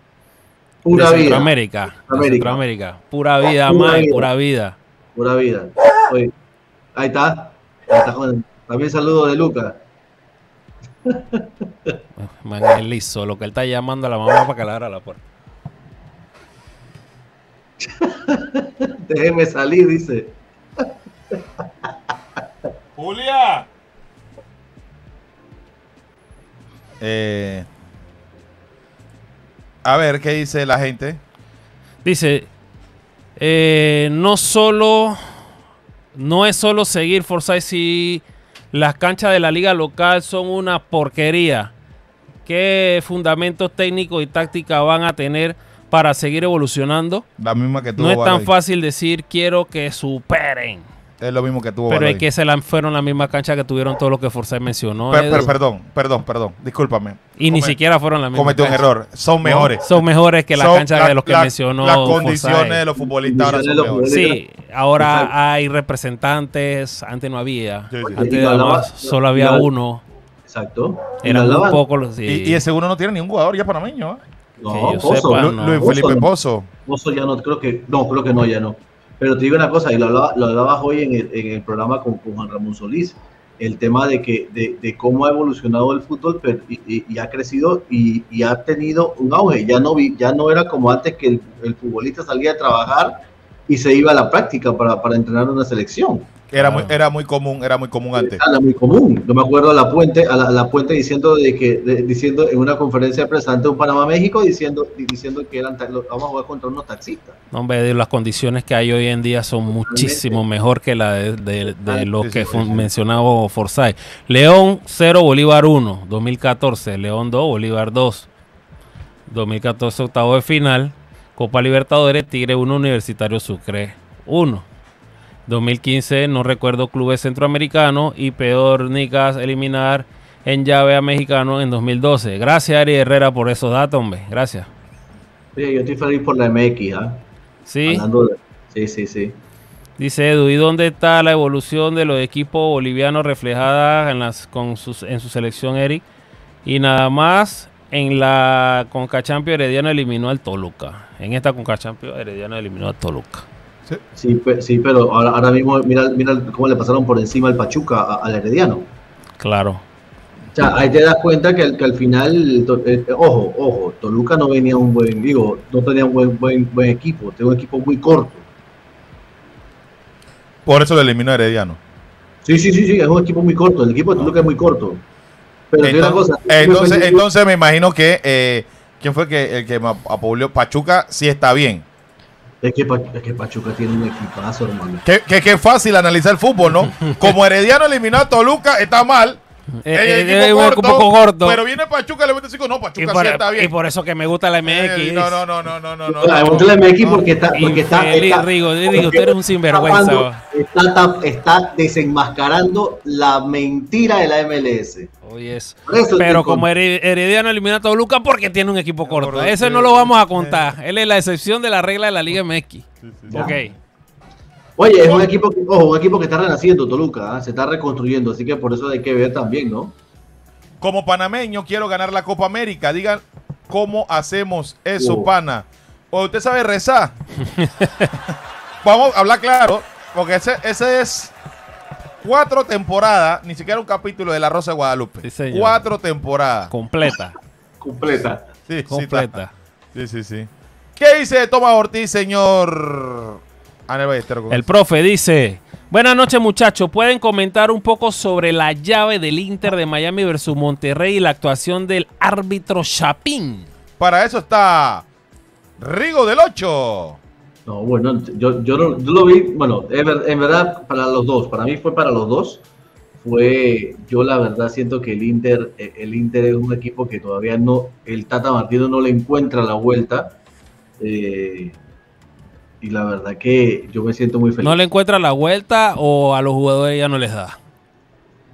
Pura de vida. Centroamérica. de Centroamérica. Pura vida, man, vida. pura vida. Pura vida. Oye, ahí está. Ahí está, joven. También saludo de Lucas. Man, liso. Lo que él está llamando a la mamá para que le abra la puerta. Déjeme salir, dice. Julia. Eh, a ver, ¿qué dice la gente? Dice, eh, no solo, no es solo seguir Forsyth si las canchas de la liga local son una porquería. ¿Qué fundamentos técnicos y tácticas van a tener para seguir evolucionando? La misma que tuvo No es tan fácil decir quiero que superen. Es lo mismo que tuvo Pero es que se la fueron las mismas canchas que tuvieron todo lo que Forsyth mencionó. Per- per- perdón, perdón, perdón. Discúlpame. y ni siquiera fueron las mismas Cometió un error. Son mejores. Son mejores que las Son canchas la- de los que la- mencionó Las Forsyth. condiciones de los futbolistas ahora son mejores. Sí, ahora hay representantes, antes no había. Sí, sí. Antes además solo había uno. Exacto. Y Eran hablaban. pocos los. sí. Y, y ese uno no tiene ningún jugador ya panameño. ¿eh? No, Pozo. sepa, Lu- no. Luis Felipe. Pozo. Pozo ya no, creo que, no, creo que no, ya no. Pero te digo una cosa, y lo, hablaba, lo hablabas hoy en el, programa con, Juan Ramón Solís, el tema de, que, de, de cómo ha evolucionado el fútbol y, ha crecido y, y ha tenido un auge. Ya no, vi, ya no era como antes que el, el futbolista salía a trabajar y se iba a la práctica para, para entrenar una selección. Era, Claro. muy, era muy común, era muy común antes. Era muy común. Yo me acuerdo a la puente, a la, a la puente diciendo de que, de- diciendo en una conferencia de prensa ante un Panamá México diciendo, diciendo que eran vamos a jugar contra unos taxistas. No, hombre, las condiciones que hay hoy en día son muchísimo mejor que la de, de- de lo Sí, que sí, fue sí. mencionado Forsyth. León 0, Bolívar 1, 2014. León 2, Bolívar 2. 2014, octavo de final. Copa Libertadores, Tigre 1, Universitario Sucre 1. 2015, no recuerdo clubes centroamericanos y peor Nicas eliminar en llave a Mexicano en 2012. Gracias Ari Herrera por esos datos, hombre. Gracias. Oye, yo estoy feliz por la MX, ¿ah? Sí. De- sí, sí, sí. Dice Edu, ¿y dónde está la evolución de los equipos bolivianos reflejada en, las, con sus, en su selección, Eric? Y nada más, en la Concachampions Herediano eliminó al Toluca. En esta Concachampions Herediano eliminó al Toluca. Sí, pe- sí pero ahora, ahora mismo mira, mira cómo le pasaron por encima al Pachuca, a- al Herediano. Claro. O sea, ahí te das cuenta que, al- que al final, eh, ojo, ojo, Toluca no venía un buen, digo, no tenía un buen, buen, buen equipo, tenía un equipo muy corto. Por eso lo eliminó Herediano. Sí, sí, sí, sí, es un equipo muy corto, el equipo de Toluca es muy corto. Pero digo una Entonces, cosa, entonces, entonces me imagino que eh, ¿quién fue que, el que me apoyó? Pachuca sí está bien. Es, que, es que Pachuca tiene un equipazo, hermano. Que, que, que fácil analizar el fútbol, ¿no? Como Herediano eliminó a Toluca, está mal. Eh, eh, eh, un poco corto. Pero viene Pachuca y le mete cinco. No, y, Pachuca por, sí está bien. y por eso que me gusta la MX. Eh, no, no, no, no, no, no, no. Ah, no. pregúntale a MX porque está, porque está, está- Rigo, Rigo, porque eres un sinvergüenza, tapando-. Está, está desenmascarando la mentira de la MLS. Oye, Pero como Herediano elimina a Toluca porque tiene un equipo corto. Ese no lo vamos a contar. Él es la excepción de la regla de la Liga MX. Ya. Ok. Oye, es un equipo que, ojo, un equipo que está renaciendo, Toluca, ¿ah? se está reconstruyendo, así que por eso hay que ver también, ¿no? Como panameño quiero ganar la Copa América. Digan cómo hacemos eso, Oh. pana. O usted sabe rezar. Vamos a hablar claro, porque ese, ese es cuatro temporadas, ni siquiera un capítulo de La Rosa de Guadalupe. Sí, señor. cuatro temporadas. Completa. Completa. Sí, sí, Completa. Sí, sí, sí. ¿Qué dice Tomás Ortiz, señor El eso? profe dice, buenas noches muchachos, ¿pueden comentar un poco sobre la llave del Inter de Miami versus Monterrey y la actuación del árbitro Chapín? Para eso está Rigo del 8. No, bueno, yo, yo, no- yo lo vi, bueno, en, ver- en verdad, para los dos, para mí fue para los dos. Fue, yo la verdad siento que el Inter, eh, el Inter es un equipo que todavía no, el Tata Martino no le encuentra la vuelta. eh, y la verdad que yo me siento muy feliz. ¿No le encuentra la vuelta o a los jugadores ya no les da?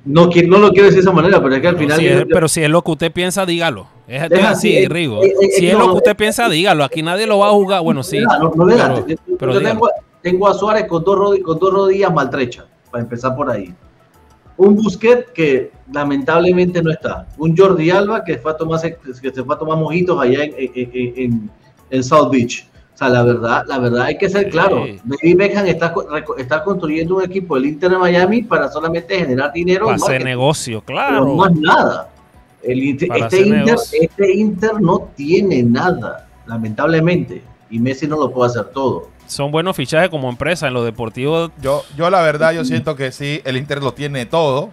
No, no lo quiero decir de esa manera, pero es que al final. Si yo- es- yo- pero si es lo que usted piensa, dígalo. Es, así, es- Rigo. es- es- Si es no, lo que usted piensa, dígalo. Aquí nadie lo va a jugar. Bueno, sí. No, pero- Yo- tengo, tengo a Suárez con dos, rodi- con dos rodillas maltrechas, para empezar por ahí. Un Busquet que lamentablemente no está. Un Jordi Alba que, fue a tomar, que se fue a tomar mojitos allá en, en, en- en South Beach. O sea, la verdad, la verdad hay que ser claro. Sí. David Beckham está, construyendo un equipo del Inter de Miami para solamente generar dinero. Para hacer negocio, pero claro. más nada. El Inter- este, Inter, este Inter no tiene nada, lamentablemente. Y Messi no lo puede hacer todo. Son buenos fichajes como empresa en lo deportivo. Yo, yo la verdad, yo siento que sí, el Inter lo tiene todo.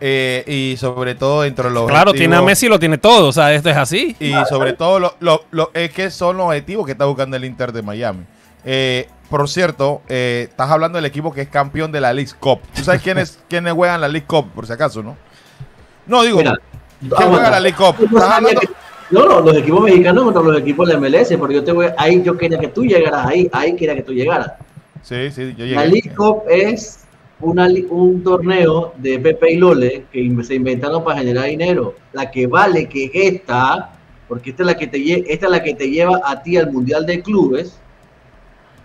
Eh, y sobre todo dentro de los Claro, tiene a Messi, lo tiene todo. O sea, esto es así. Y sobre todo, lo, lo- lo- es que son los objetivos que está buscando el Inter de Miami. Eh, por cierto, eh, estás hablando del equipo que es campeón de la League Cup. ¿Tú sabes quiénes, quiénes juegan la League Cup, por si acaso, no? No, digo, Mira, ¿quién juega la League Cup? No, no, los equipos mexicanos contra los equipos de la MLS, porque yo te voy, ahí yo quería que tú llegaras ahí, ahí quería que tú llegaras. Sí, sí, yo La llegué. League Cup es una, un torneo de Pepe y Lole que se inventaron para generar dinero. La que vale que es esta, porque esta es la que te, esta es la que te lleva a ti al Mundial de Clubes.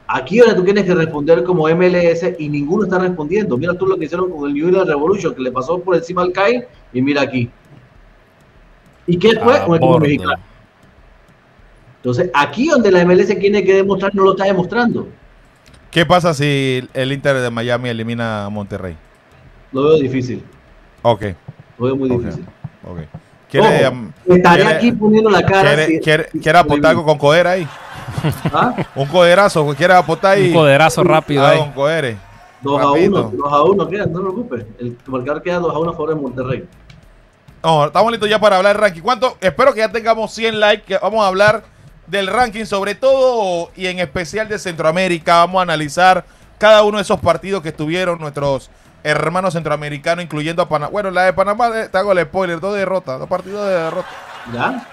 Aquí donde tú tienes que responder como MLS y ninguno está respondiendo. Mira tú lo que hicieron con el New England Revolution, que le pasó por encima al CAI, y mira aquí. ¿Y qué fue? A Un equipo mexicano. Entonces, aquí donde la MLS tiene que demostrar, no lo está demostrando. ¿Qué pasa si el Inter de Miami elimina a Monterrey? Lo veo difícil. Ok, Lo veo muy Ok. difícil. ok. ¿Quiere, Ojo, estaré quiere- aquí poniendo la cara. quiere, si- quiere- si- quiere apostar algo con Codera ahí? ¿Ah? Un coderazo, ¿quiere apostar ahí? Un coderazo rápido Ah, ahí. con Codere. 2 a Rapidito. 1, 2 a 1, queda, no te preocupes. El marcador queda 2 a 1 a favor de Monterrey. No, estamos listos ya para hablar ranking. ¿Cuánto? Espero que ya tengamos 100 likes. Que vamos a hablar del ranking, sobre todo y en especial de Centroamérica. Vamos a analizar cada uno de esos partidos que estuvieron nuestros hermanos centroamericanos, incluyendo a Panamá. Bueno, la de Panamá, eh, te hago el spoiler: dos derrotas, dos partidos de derrota. ¿Ya?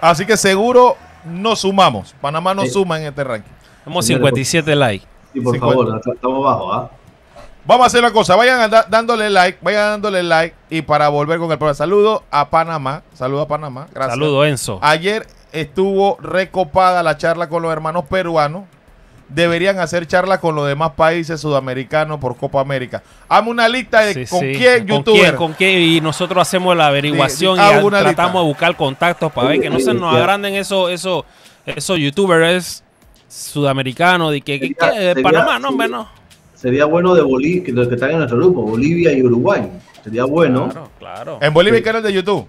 Así que seguro nos sumamos. Panamá nos Sí. suma en este ranking. Tenemos Señores, 57 likes. Sí, por 50. favor, estamos bajo, ¿ah? Vamos a hacer una cosa, vayan dándole like, vayan dándole like y para volver con el programa. Saludo a Panamá, saludo a Panamá, gracias. Saludo, Enzo. Ayer estuvo recopada la charla con los hermanos peruanos. Deberían hacer charla con los demás países sudamericanos por Copa América. Hazme una lista de Sí, con sí. quién ¿Con youtuber. quién? ¿Con quién? Y nosotros hacemos la averiguación Sí, y tratamos lista. de buscar contactos para ver que no se nos agranden esos esos esos youtubers sudamericanos de que, que- Sería- que de sería- Panamá, no, hombre, no. Sería bueno de Bolivia, que los que están en nuestro grupo, Bolivia y Uruguay. Sería bueno. Claro, claro. En Bolivia hay canal de YouTube.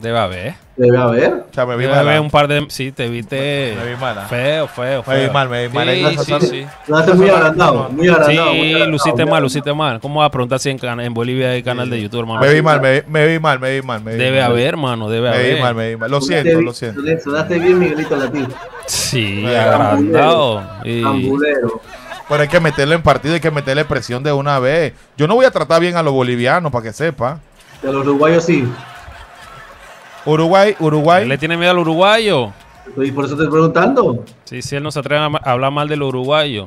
Debe haber. Debe haber. O sea, me vi Debe mala. haber un par de. Sí, te viste. Me vi mala. Feo, feo, feo. Me vi mal, me vi mal. Sí, sí, sí. Lo hace muy agrandado, muy agrandado. muy Sí, agrandado, luciste muy mal, luciste mal. ¿Cómo vas a preguntar si en, can- en Bolivia hay canal de YouTube, hermano? Me vi mal, me vi, me vi mal, me vi mal. me vi Debe mal. haber, hermano, debe Me vi haber. mal, me vi mal. Lo Sonaste siento, bien- lo siento. sonaste- bien, Miguelito Latín. Sí, Me- agrandado. Y- Ambulero. Pero hay que meterle en partido, hay que meterle presión de una vez. Yo no voy a tratar bien a los bolivianos, para que sepa. De los uruguayos sí. Uruguay, Él Uruguay. le tiene miedo al uruguayo. Y por eso te estoy preguntando. Sí, sí, él no se atreve a hablar mal del uruguayo.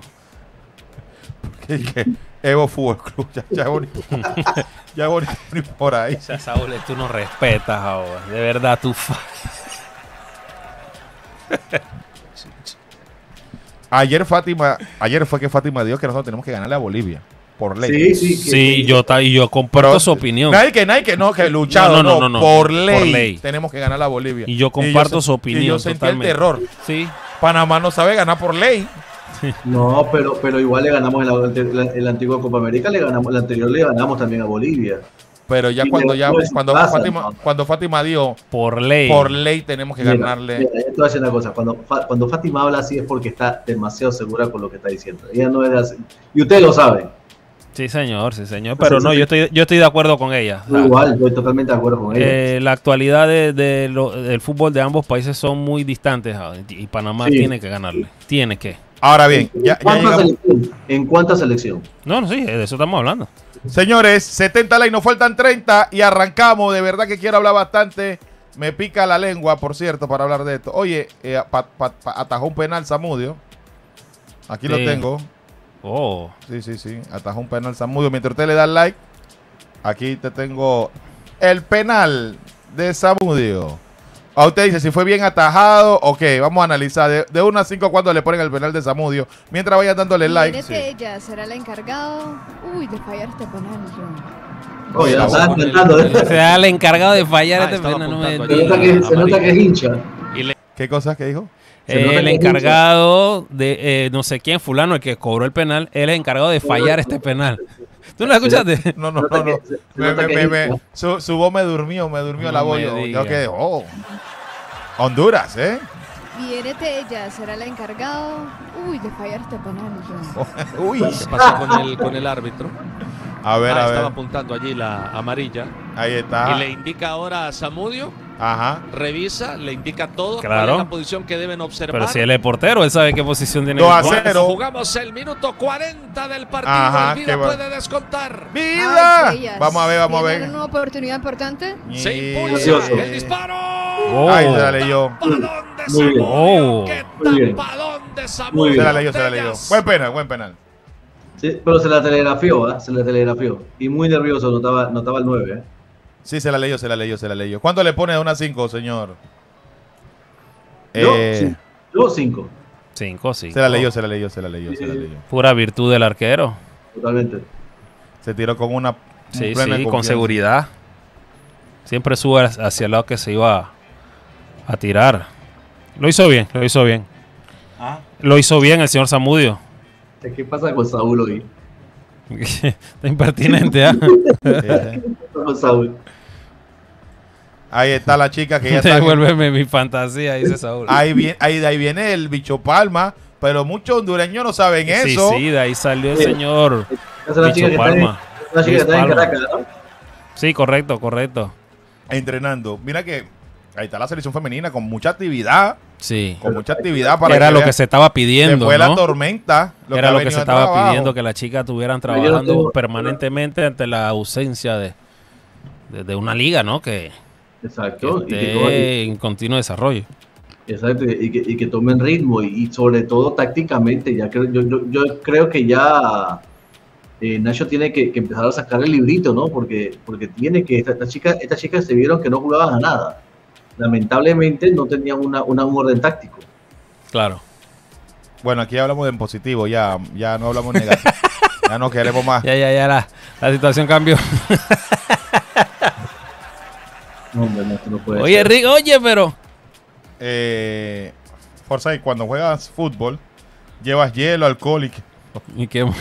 que- que Evo Fútbol Club. Ya, ya bonito. ya bonito ni por ahí. O sea, Saúl, tú no respetas ahora. De verdad, tú. Ayer Fátima, ayer fue que Fátima dijo que nosotros tenemos que ganarle a Bolivia. por ley. Sí, sí. que- Sí, yo, y yo comparto Pero- su opinión. Nadie que, nadie que no, que luchado, No, no, no, no, no, no. Por, Por ley, ley. tenemos que ganar a Bolivia. Y yo comparto su opinión, Y yo sentí totalmente. el terror. Sí. Panamá no sabe ganar por ley. No, pero, pero igual le ganamos en la, en la- en la antigua Copa América, le ganamos, la anterior le ganamos también a Bolivia. Pero ya Y cuando ya cuando pasa, Fátima, ¿no? cuando Fátima dijo Por ley. por ley tenemos que Mira, ganarle. mira, yo te voy a decir una cosa, cuando, cuando Fátima habla así es porque está demasiado segura con lo que está diciendo. Ella no es de así. Y usted lo sabe. Sí, señor, sí, señor. Pero no, yo estoy, yo estoy de acuerdo con ella. O sea, Igual, estoy totalmente de acuerdo con ella. eh, la actualidad de, de lo- del fútbol de ambos países son muy distantes y Panamá Sí. tiene que ganarle. Tiene que. Ahora bien, ya, ya ¿Cuánta? ¿En cuánta selección? No, no, sí, de eso estamos hablando. Señores, 70 likes, nos faltan 30 y arrancamos. De verdad que quiero hablar bastante. Me pica la lengua, por cierto, para hablar de esto. Oye, eh, pa- pa- pa- atajó un penal Zamudio. Aquí lo tengo. Oh, Sí, sí, sí. Atajó un penal Zamudio. Mientras usted le da like, aquí te tengo el penal de Zamudio. A usted dice si fue bien atajado. Ok, vamos a analizar. De, 1 a 5, ¿cuándo le ponen el penal de Zamudio? Mientras vayan dándole like. Sí. ella será la encargado. Uy, de fallar este penal. yo. Oye, la estaba con el- encargado de fallar Ah, este penal. no me Se nota que, se nota que es hincha. ¿Qué cosas que dijo? Se nota que el encargado de eh, no sé quién, fulano, el que cobró el penal, él es el encargado de fallar este penal. ¿Tú no lo escuchaste? No, no, no, no. Me- me- me- su, su voz me durmió, me durmió No la voz. Yo, yo quedé, oh. Honduras, ¿eh? Mírete, ella será la encargado. Uy, de fallar este penal. Uy. ¿Qué pasó con el, con el árbitro? A ver, Ah, a estaba ver. apuntando allí la amarilla. Ahí Y está. le indica ahora a Zamudio, Ajá. revisa, le indica todo, Claro. cuál es la posición que deben observar. Pero si él es portero, él sabe qué posición tiene. Dos que a jugar. cero. Jugamos el minuto 40 del partido. Ajá, el Vida va- puede descontar. ¡Vida! Ay. Vamos a ver, vamos a ver. una oportunidad importante. Se Y- impulsa Sí. el disparo. Oh. Ay, se la leyó. Balón de Muy bien. Zamudio. Oh. ¡Qué balón de bien. Se la leyó, se la leyó. Buen penal, buen penal. Sí, pero se la telegrafió, ¿ah? Se la telegrafió. Y muy nervioso, notaba, notaba el 9, ¿eh? Sí, se la leyó, se la leyó, se la leyó. ¿Cuánto le pone de 1 a 5, señor? Yo, Eh. Yo 5, Cinco, sí. Se la leyó, se la leyó, se la leyó, se la leyó. Pura virtud del arquero. totalmente. Se tiró con una. Sí, plena sí, con confianza. seguridad. Siempre sube hacia el lado que se iba a, a tirar. Lo hizo bien, lo hizo bien. Ah. Lo hizo bien el señor Zamudio. ¿Qué pasa con Saúl hoy? Está impertinente, ¿ah? Sí, sí. ¿Qué pasa con Saúl? Ahí está la chica que ya está. Devuélveme mi fantasía, dice Saúl. Ahí viene, ahí, de ahí viene el bicho palma, pero muchos hondureños no saben sí, eso. sí, de ahí salió el Sí. señor Esa es la chica Bicho que está en, Palma. la chica que está en Palma. Caracas, ¿no? Sí, correcto, correcto. Entrenando. Mira que ahí está la selección femenina con mucha actividad, Sí. con mucha actividad para Era lo que se estaba pidiendo, de ¿no? la tormenta, lo Era que lo que se estaba trabajo. pidiendo, que las chicas estuvieran no trabajando tengo- permanentemente ante la ausencia de, de, de una liga, ¿no? Que, Exacto. Y que, esté y- en continuo desarrollo. exacto, y que, y que tomen ritmo y, y sobre todo tácticamente. Ya creo, yo, yo, yo creo que ya eh, Nacho tiene que, que empezar a sacar el librito, ¿no? Porque, porque tiene que. Estas esta chicas estas chicas se vieron que no jugaban a nada. Lamentablemente no tenían una, una, un orden táctico. Claro. Bueno, aquí hablamos en positivo, ya, ya no hablamos en negativo. ya no queremos más. Ya, ya, ya, la, la situación cambió. No, hombre, no, esto no puede Oye, ser. Rick, oye, pero... Eh, Forsyth, cuando juegas fútbol, llevas hielo, alcohol y... ¿Y qué?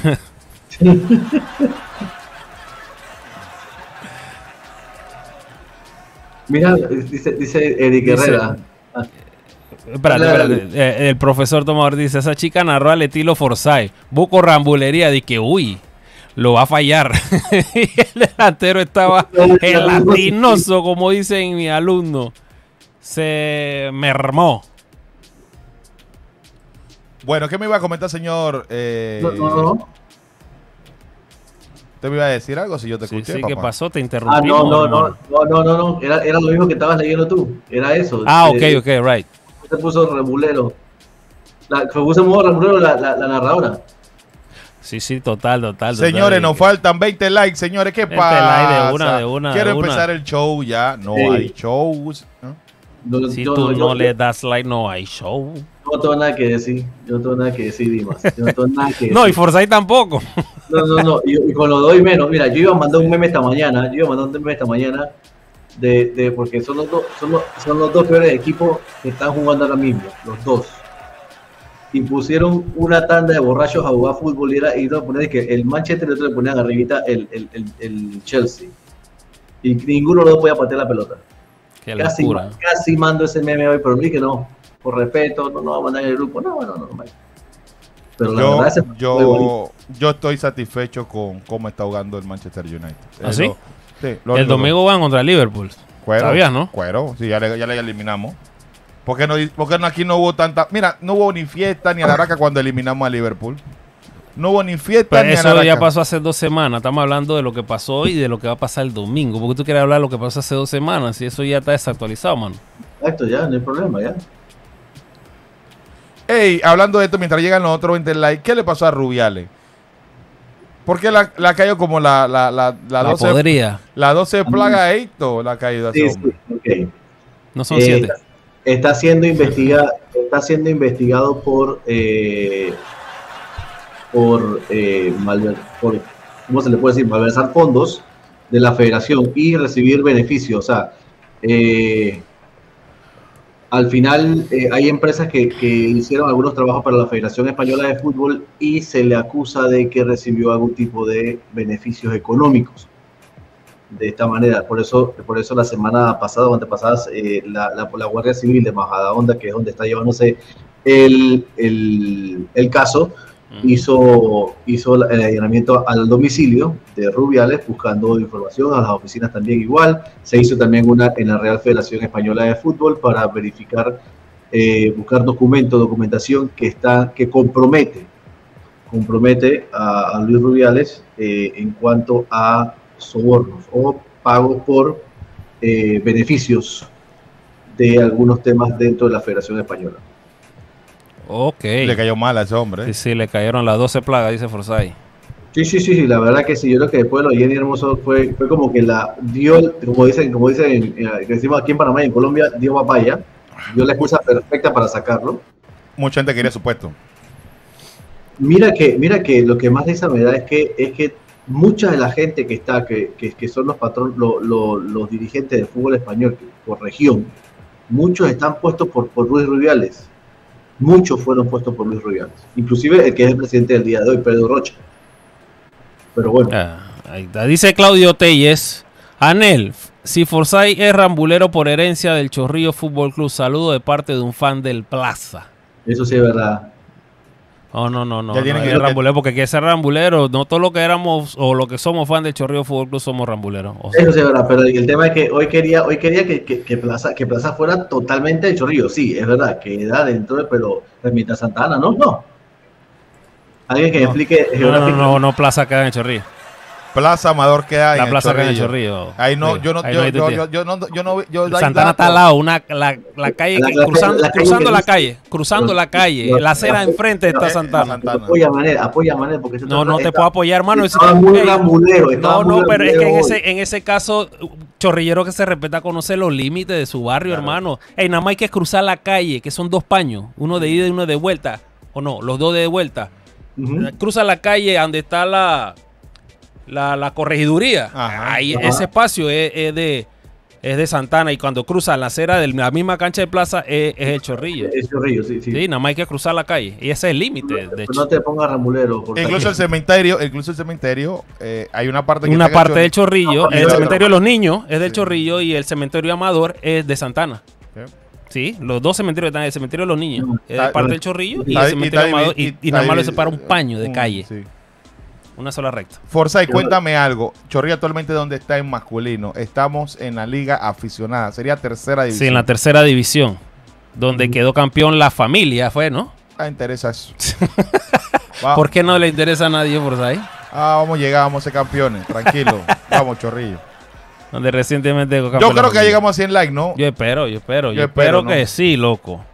Mira, dice, dice Eric Herrera. Ah, Espérate, espérate. Eh, el profesor Tomador dice, esa chica narró al estilo Forsyth. Buco rambulería de que, uy, lo va a fallar. y el delantero estaba gelatinoso, como dicen mis alumnos. Se mermó. Bueno, ¿qué me iba a comentar, señor? Eh, no, no, no. ¿Usted me iba a decir algo si yo te Sí, escuché, sí, ¿qué papá? pasó? Te Ah, interrumpimos. no, no, no, hermano. no, no, no, no. Era, era lo mismo que estabas leyendo tú. Era eso. Ah, ok, Eh, ok, right. Se puso remulero. La, se puso en modo remulero la, la, la narradora. Sí, sí, total, total. total. Señores, nos Y- faltan 20 likes, señores. ¿Qué 20 pasa? likes de una, de una, Quiero de una. empezar el show ya. No Sí. hay shows. ¿no? No, Si yo- tú yo- no le das like, no hay show. yo no tengo nada que decir. Yo no tengo nada que decir, Dimas. Yo no tengo nada que decir. No, y Forsyth tampoco. No, no, no. Y, y con lo doy menos. Mira, yo iba a mandar un meme esta mañana. Yo iba a mandar un meme esta mañana. De, de, porque son los, dos, son, los, son los dos peores equipos que están jugando ahora mismo. Los dos. Y pusieron una tanda de borrachos a jugar fútbol y, era, y a poner que el Manchester y otro le ponían arribita el, el, el, el Chelsea. Y ninguno de los dos podía patear la pelota. Qué Casi, locura. casi mando ese meme hoy, pero vi que no. Por respeto, no, no va a mandar en el grupo. No, no, no. no. Pero la Yo, verdad bonito. yo, yo estoy satisfecho con cómo está jugando el Manchester United. ¿Ah, Es sí? lo- sí, lo El domingo van contra el Liverpool. cuero, ¿Sabías, no? Cuero, sí, ya le, ya le eliminamos. ¿Por qué, no, por qué no aquí no hubo tanta... Mira, no hubo ni fiesta ni alaraca cuando eliminamos a Liverpool. No hubo ni fiesta Pero ni eso ya pasó hace dos semanas. Estamos hablando de lo que pasó hoy y de lo que va a pasar el domingo. ¿Por qué tú quieres hablar de lo que pasó hace dos semanas? Si eso ya está desactualizado, mano. Exacto, ya, no hay problema, ya. Ey, hablando de esto, mientras llegan los otros 20 likes, ¿qué le pasó a Rubiales? ¿Por qué la, la cayó como la, la, la, la La 12, podría. la 12 plaga de Eito? La ha caído a ese Sí, sí, ok. No son Eh, siete. Está siendo investigado, está siendo investigado por eh, por, eh, por ¿cómo se le puede decir? malversar fondos de la federación y recibir beneficios. O sea, eh, al final eh, hay empresas que, hicieron algunos trabajos para la Federación Española de Fútbol y se le acusa de que recibió algún tipo de beneficios económicos de esta manera. Por eso, por eso la semana pasada o antepasada, eh, la, la, Guardia Civil de Majadahonda, que es donde está llevándose el, el caso, hizo, el allanamiento al domicilio de Rubiales buscando información, a las oficinas también igual. Se hizo también una en la Real Federación Española de Fútbol para verificar, eh, buscar documentos, documentación que, está, que compromete, compromete a, a Luis Rubiales eh, en cuanto a sobornos o pagos por eh, beneficios de algunos temas dentro de la Federación Española. Ok. Le cayó mal a ese hombre. Sí, sí, le cayeron las 12 plagas, dice Forsyth. Sí, sí, sí, sí, la verdad que sí, yo creo que después lo de Jenny Hermoso fue, fue como que la dio, como dicen, como dicen, eh, que decimos aquí en Panamá y en Colombia, dio papaya, dio la excusa perfecta para sacarlo. Mucha gente quería su puesto. Mira que, mira que lo que más risa me da es que, es que mucha de la gente que está, que, que, que son los patrón, lo- lo- los dirigentes del fútbol español por región, muchos están puestos por, por Luis Rubiales. Muchos fueron puestos por Luis Rubiales. Inclusive el que es el presidente del día de hoy, Pedro Rocha. Pero bueno. Ah, ahí está. Dice Claudio Telles. Anel, si Forsyth es rambulero por herencia del Chorrillo Fútbol Club, saludo de parte de un fan del Plaza. Eso sí es verdad. No, no, no, no. Ya no tienen es que- rambulero porque que ser rambulero. No todo lo que éramos o lo que somos fan del Chorrillo Fútbol Club somos rambuleros. O sea, Eso sí es verdad, pero el tema es que hoy quería, hoy quería que, que, que Plaza, que Plaza fuera totalmente de chorrillo. Sí, es verdad, que da dentro de, pero Remita Santana, no, no. Alguien que No. explique no, no, no, no Plaza queda en el Chorrillo. Plaza Amador queda en La Plaza el Chorrillo. Chorrillo. Ahí no, Sí, yo no, ahí yo, hay yo, tía. yo, yo no, yo no, yo hay Santana está al lado, una, la, la calle, La- la- cruzando, la calle cruzando que la calle, cruzando la calle, la acera enfrente está eh, Santana. Santana. Apoya a Manera, apoya a Manera, porque No, no te puedo apoyar, hermano. No, muy no, pero es que en ese, en ese caso, chorrillero que se respeta conoce los límites de su barrio, Claro. hermano. Ey, nada más hay que cruzar la calle, que son dos paños, uno de ida y uno de vuelta. O no, los dos de vuelta. Cruza la calle donde está la, la, la corregiduría. Ajá. Ahí Ajá. ese espacio es, es de es de Santana y cuando cruza la acera de la misma cancha de plaza es, es el chorrillo. Es chorrillo, sí, sí. Sí, nada más hay que cruzar la calle. Y ese es el límite, de Pero hecho. no te pongas rambulero. por Incluso el cementerio, incluso el cementerio, eh, hay una parte que Una parte del Chorrillo, Ah, el cementerio de los niños es del Sí. Chorrillo y el cementerio Amador es de Santana. Sí. Sí, los dos cementerios están, el cementerio de los niños es parte del Chorrillo y el cementerio Amador y, nada más divi- separa un paño de calle, sí. Una sola recta. Forsyth, cuéntame algo. Chorrillo actualmente dónde está en masculino. Estamos en la liga aficionada. Sería tercera división. Sí, en la tercera división, donde quedó campeón la familia, fue, ¿no? Ah, interesa eso. ¿Por qué no le interesa a nadie por ahí? Ah, vamos a llegar, vamos a ser campeones. Tranquilo. vamos, Chorrillo. Donde recientemente quedó Yo creo que familia. llegamos a 100 likes, ¿no? Yo espero, yo espero, yo, Yo espero, espero, que ¿no? sí, loco.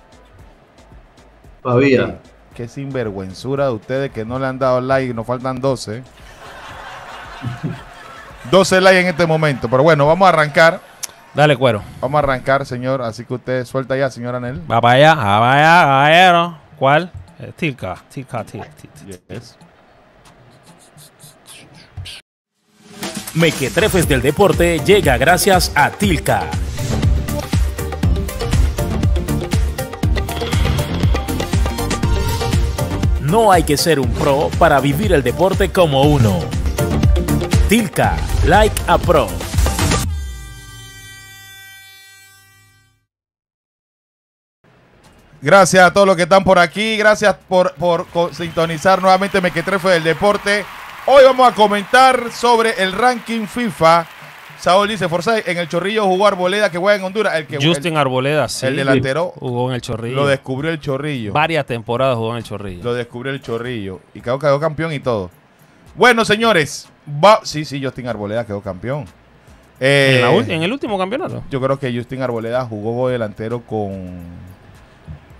Todavía. Qué sinvergüenzura de ustedes que no le han dado like. Nos faltan 12. 12 likes en este momento. Pero bueno, vamos a arrancar. Dale cuero. Vamos a arrancar, señor. Así que usted suelta ya, señor Anel. Va para allá, va para allá, caballero. ¿Cuál? Eh, Tilka, Tilka, Tilka. Tilka. Yes. Mequetrefes del Deporte llega gracias a Tilca. No hay que ser un pro para vivir el deporte como uno. Tilca, like a pro. Gracias a todos los que están por aquí. Gracias por, sintonizar nuevamente Mequetrefe del Deporte. Hoy vamos a comentar sobre el ranking FIFA. Saúl dice, Forsyth, en el Chorrillo jugó Arboleda que juega en Honduras. El que Justin Arboleda, sí. el delantero Jugó en el Chorrillo. lo descubrió el Chorrillo. Varias temporadas jugó en el Chorrillo. Lo descubrió el Chorrillo. Y quedó, quedó campeón y todo. Bueno, señores. Va, sí, sí, Justin Arboleda quedó campeón. Eh, en, la ulti- en el último campeonato. Yo creo que Justin Arboleda jugó delantero con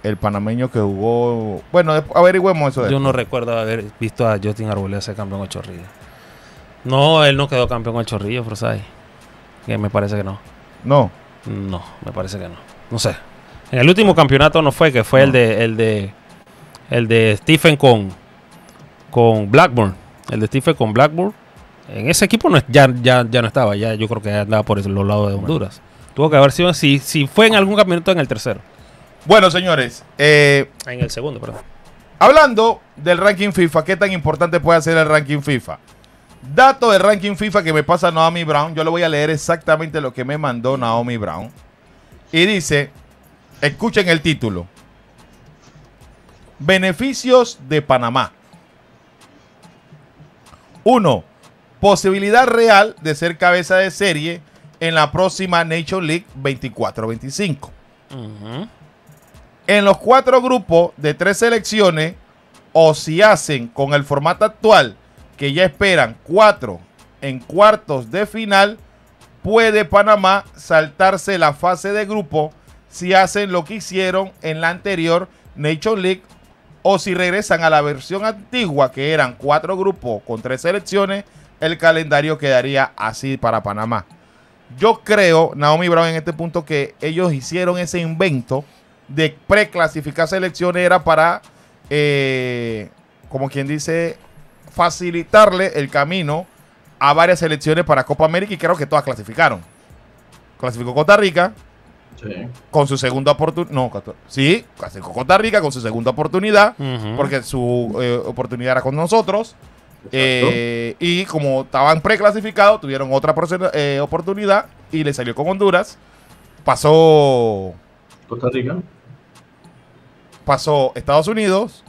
el panameño que jugó. Bueno, averigüemos eso. Yo no recuerdo haber visto a Justin Arboleda ser campeón con el Chorrillo. No, él no quedó campeón con el Chorrillo, Frosay. Que me parece que no. No. No, me parece que no. No sé. En el último campeonato no fue, que fue el de el de el de Stephen con con Blackburn. El de Stephen con Blackburn. En ese equipo no, ya, ya, ya no estaba, ya yo creo que andaba por los lados de Honduras. Tuvo que haber sido, si, si fue en algún campeonato, en el tercero. Bueno, señores. eh, En el segundo, perdón. hablando del ranking FIFA, ¿qué tan importante puede ser el ranking FIFA? Dato del ranking FIFA que me pasa Naomi Brown. Yo le voy a leer exactamente lo que me mandó Naomi Brown. Y dice, escuchen el título. Beneficios de Panamá. 1. Posibilidad real de ser cabeza de serie en la próxima Nation League 24-25. Ujú. En los cuatro grupos de tres selecciones, o si hacen con el formato actual, que ya esperan cuatro en cuartos de final, puede Panamá saltarse la fase de grupo si hacen lo que hicieron en la anterior Nation League o si regresan a la versión antigua que eran cuatro grupos con tres selecciones, el calendario quedaría así para Panamá. Yo creo, Naomi Brown, en este punto que ellos hicieron ese invento de preclasificar selecciones era para, eh, como quien dice, facilitarle el camino a varias selecciones para Copa América y creo que todas clasificaron. Clasificó Costa Rica Sí. con su segunda oportunidad. No, sí, clasificó Costa Rica con su segunda oportunidad porque su eh, oportunidad era con nosotros. Eh, y como estaban preclasificados, tuvieron otra eh, oportunidad y le salió con Honduras. Pasó Costa Rica. pasó Estados Unidos,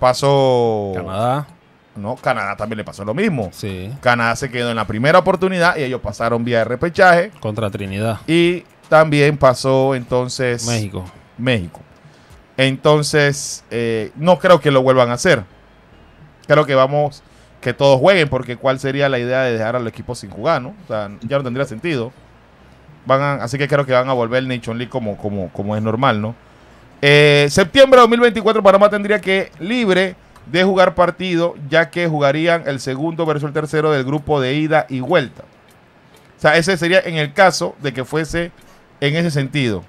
pasó Canadá, No, Canadá también le pasó lo mismo. sí. Canadá se quedó en la primera oportunidad y ellos pasaron vía repechaje Contra Trinidad, y también pasó entonces México. México. Entonces, eh, no creo que lo vuelvan a hacer. Creo que vamos, que todos jueguen, porque ¿cuál sería la idea de dejar al equipo sin jugar, no? O sea, ya no tendría sentido. Van a- así que creo que van a volver el Nation League como, como, como es normal, ¿no? Eh, septiembre de 2024, Panamá tendría que libre de jugar partido, ya que jugarían el segundo versus el tercero del grupo de ida y vuelta. O sea, ese sería en el caso de que fuese en ese sentido.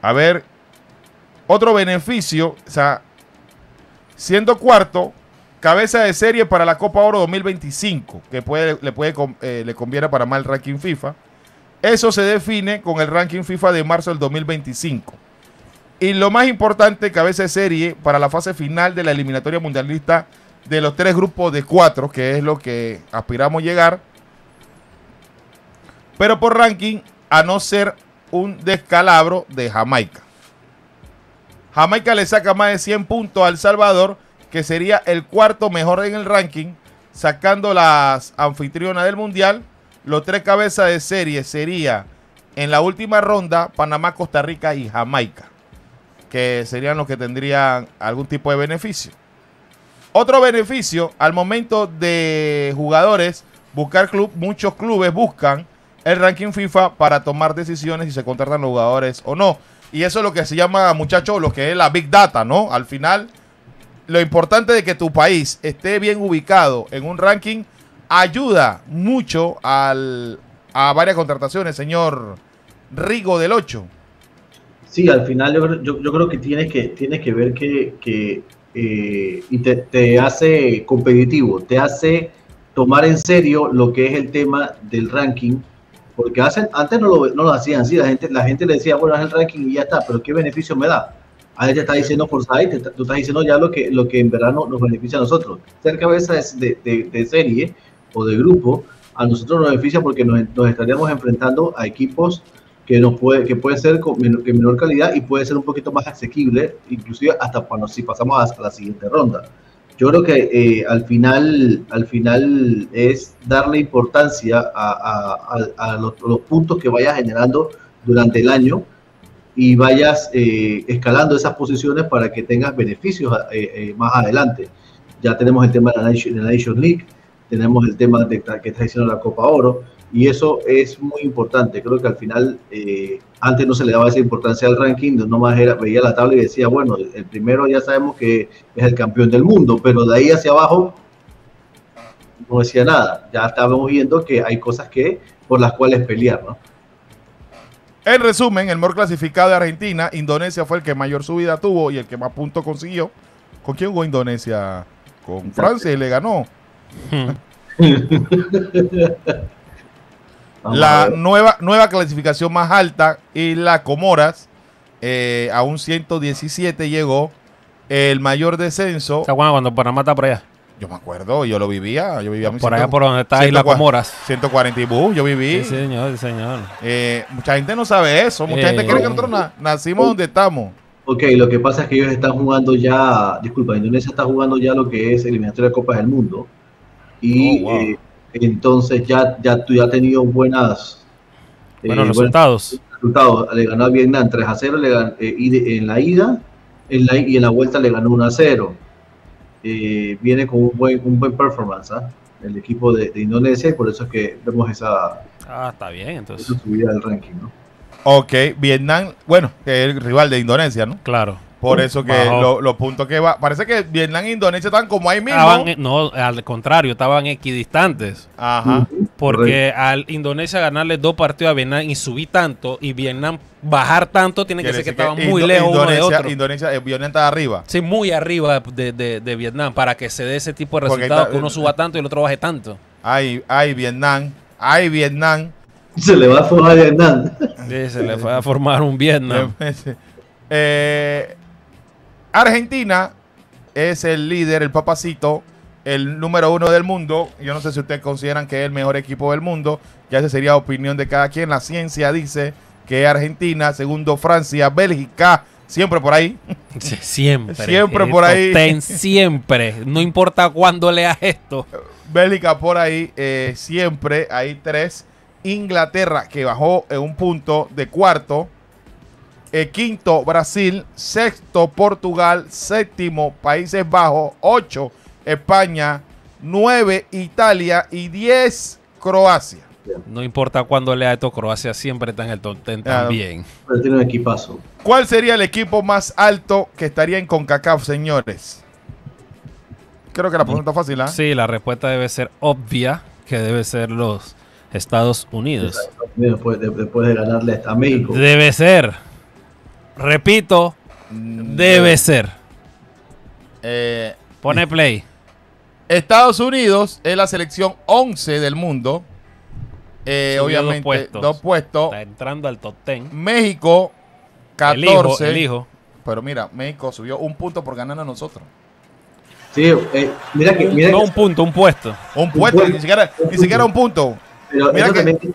A ver, otro beneficio, o sea, siendo cuarto, cabeza de serie para la Copa Oro 2025, que puede, le, puede, eh, le conviene para más el ranking FIFA. Eso se define con el ranking FIFA de marzo del 2025. Y lo más importante, cabeza de serie para la fase final de la eliminatoria mundialista de los tres grupos de cuatro, que es lo que aspiramos llegar. Pero por ranking, a no ser un descalabro de Jamaica. Jamaica le saca más de 100 puntos a El Salvador, que sería el cuarto mejor en el ranking, sacando las anfitrionas del Mundial. Los tres cabezas de serie sería en la última ronda Panamá, Costa Rica y Jamaica, que serían los que tendrían algún tipo de beneficio. Otro beneficio, al momento de jugadores buscar club, muchos clubes buscan el ranking FIFA para tomar decisiones si se contratan los jugadores o no. Y eso es lo que se llama, muchachos, lo que es la Big Data, ¿no? Al final, lo importante de que tu país esté bien ubicado en un ranking ayuda mucho al, a varias contrataciones, señor Rigo del 8. Sí, al final yo, yo, yo creo que tienes que, tienes que ver que, que, eh, y te, hace competitivo, te hace tomar en serio lo que es el tema del ranking, porque hacen, antes no lo, no lo hacían así, la gente, la gente le decía, bueno, es el ranking y ya está, pero ¿qué beneficio me da? Ahí te está diciendo Forsyth, tú estás diciendo ya lo que, lo que en verano nos beneficia a nosotros. Ser cabeza de, de, de serie o de grupo, a nosotros nos beneficia porque nos, nos estaríamos enfrentando a equipos que nos puede que puede ser con menor, que menor calidad y puede ser un poquito más asequible, inclusive hasta cuando si pasamos a, a la siguiente ronda. Yo creo que eh, al final al final es darle importancia a, a- a- a los, los puntos que vayas generando durante el año y vayas eh, escalando esas posiciones para que tengas beneficios eh, eh, más adelante. Ya tenemos el tema de la Nation, de la Nation League, tenemos el tema de que está diciendo la Copa Oro, y eso es muy importante. Creo que al final, eh, antes no se le daba esa importancia al ranking, nomás era, veía la tabla y decía, bueno, el primero ya sabemos que es el campeón del mundo, pero de ahí hacia abajo no decía nada. Ya estábamos viendo que hay cosas que por las cuales pelear, ¿no? En resumen, el mejor clasificado de Argentina, Indonesia fue el que mayor subida tuvo y el que más puntos consiguió. ¿Con quién jugó Indonesia? Con Francia y le ganó. Vamos La nueva, nueva clasificación más alta y la Comoras eh, a un 117 llegó. El mayor descenso, ¿Se acuerdan cuando Panamá está por allá? yo me acuerdo, yo lo vivía, yo vivía Por allá por donde está Isla 140, Comoras. 140 y bus, yo viví. Sí, señor, sí, señor. Eh, mucha gente no sabe eso, mucha Eh, gente cree que nosotros na- nacimos donde estamos. Ok, lo que pasa es que ellos están jugando ya, disculpa, Indonesia está jugando ya lo que es eliminatoria de Copas del Mundo. Y Oh, wow. eh, entonces ya, ya tú ya has tenido buenas, eh, Buenos buenos resultados. resultados. Le ganó a Vietnam 3 a 0 le gan- eh, y de- en la ida en la, y en la vuelta le ganó 1 a 0. Eh, viene con un buen, un buen performance ¿ah? el equipo de, de Indonesia y por eso es que vemos esa, Ah, está bien, entonces. esa subida del ranking. ¿no? Ok, Vietnam, bueno, el rival de Indonesia, ¿no? Claro. Por eso que lo- los puntos que va. Parece que Vietnam e Indonesia están como ahí mismo. Estaban, eh, no, al contrario, estaban equidistantes. Ajá. Porque al Indonesia ganarle dos partidos a Vietnam y subir tanto y Vietnam bajar tanto, tiene que ser que decir estaban muy lejos uno de Indonesia, otro. Indonesia, eh, Vietnam está arriba. Sí, muy arriba de, de- de Vietnam para que se dé ese tipo de resultados, que uno suba tanto y el otro baje tanto. Ay, ay, Vietnam. Ay, Vietnam. Se le va a formar a Vietnam. Sí, se le fue a formar un Vietnam. Eh, Argentina es el líder, el papacito, el número uno del mundo. Yo no sé si ustedes consideran que es el mejor equipo del mundo. Ya esa sería opinión de cada quien. La ciencia dice que Argentina, segundo Francia, Bélgica, siempre por ahí. Sí, Siempre. Siempre por ahí. ten, siempre. No importa cuándo leas esto. Bélgica por ahí, eh, siempre hay tres. Inglaterra que bajó en un punto de cuarto. Eh, quinto Brasil, sexto Portugal, séptimo Países Bajos, ocho España, nueve Italia y diez Croacia. No importa cuándo leas esto, Croacia siempre está en el top ten también. Pero tiene un equipazo. ¿Cuál sería el equipo más alto que estaría en CONCACAF, señores? Creo que la pregunta es fácil, ¿ah? Sí, la respuesta debe ser obvia, que debe ser los Estados Unidos. Después de, después de ganarle a México. Debe ser. Repito, Mm, debe ser. eh, Pone play. Estados Unidos es la selección 11 del mundo. Eh, dos obviamente, puestos. dos puestos. Está entrando al top ten. México, El hijo, 14. el hijo. Pero mira, México subió un punto por ganar a nosotros. Sí, eh, mira que, mira No que- un punto, un puesto. Un puesto, punto. ni siquiera, Un ni siquiera un punto. pero mira que- también-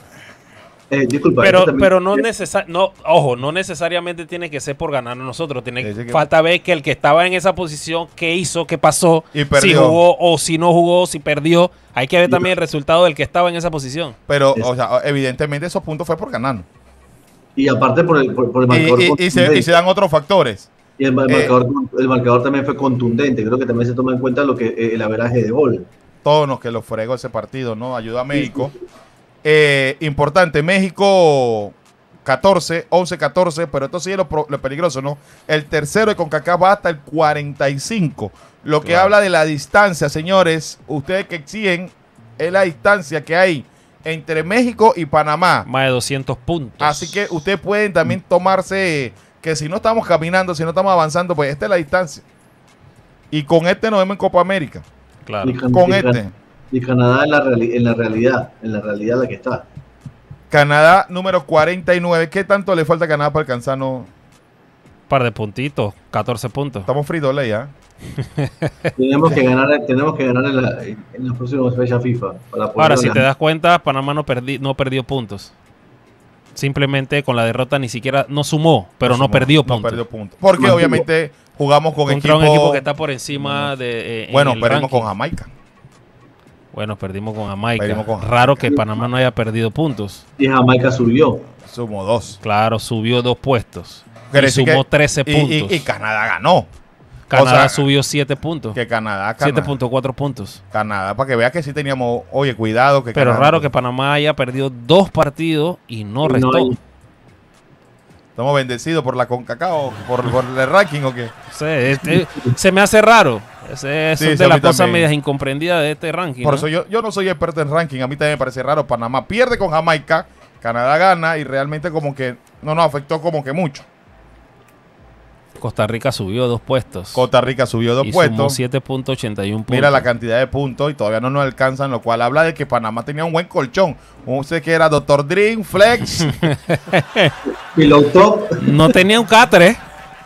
eh, disculpa, Pero, pero no necesariamente, no, ojo, no necesariamente tiene que ser por ganar a nosotros. Tiene que- falta ver que el que estaba en esa posición, qué hizo, qué pasó, Y si jugó o si no jugó, si perdió. Hay que ver también el resultado del que estaba en esa posición. Pero, Es- o sea, evidentemente esos puntos fue por ganar. Y aparte por el, por, por el marcador. y- y se, contundente. y se dan otros factores. Y el, eh, marcador, el marcador también fue contundente. Creo que también se toma en cuenta lo que eh, el averaje de gol. Todos los que lo fregó ese partido, ¿no? Ayuda a México. Eh, importante, México 14, 11-14, pero esto sí es lo, peligroso, ¿no? El tercero de CONCACAF va hasta el 45, lo que Claro. habla de la distancia, señores. Ustedes que exigen es la distancia que hay entre México y Panamá. Más de 200 puntos. Así que ustedes pueden también tomarse que si no estamos caminando, si no estamos avanzando, pues esta es la distancia. Y con este nos vemos en Copa América. Claro. Con can- este. Y Canadá en la, reali- en la realidad, en la realidad la que está. Canadá número 49. ¿Qué tanto le falta a Canadá para alcanzarnos? Par de puntitos, 14 puntos. Estamos fritos, ley, ¿ah? Tenemos que ganar, tenemos que ganar en, la, en las próximas fechas FIFA. Para poder Ahora, si te das cuenta, Panamá no, perdi- no perdió puntos. Simplemente con la derrota ni siquiera no sumó, pero no, sumó, perdió No puntos. perdió puntos. Porque Mantuvo. obviamente jugamos con Contra equipo... un equipo que está por encima de. eh, en Bueno, el perdimos ranking. con Jamaica. Bueno, perdimos con Jamaica. Perdimos con Raro que Panamá no haya perdido puntos. Y Jamaica subió. Sumo dos. Claro, subió dos puestos. Quiere Y sumó que- 13 y- puntos. Y, y Canadá ganó. Canadá o sea, subió 7 puntos. Que Canadá, Canadá, 7.4 puntos. Canadá, para que vea que sí teníamos, oye, cuidado. que Pero Canadá- raro que Panamá haya perdido dos partidos y no no restó. hay- Estamos bendecidos por la CONCACAO, por, por el ranking o qué. Este- se me hace raro. Ese- Eso Sí, es sí, de las cosas medias incomprendidas de este ranking. Por ¿no? eso yo, yo no soy experto en ranking. A mí también me parece raro. Panamá pierde con Jamaica, Canadá gana y realmente como que no nos afectó como que mucho. Costa Rica subió dos puestos. Costa Rica subió dos y sumó puestos. 7.81 puntos. Mira la cantidad de puntos y todavía no nos alcanzan, lo cual habla de que Panamá tenía un buen colchón. No sé qué era Dr. Dream, Flex. Pillow Top. No tenía un catre.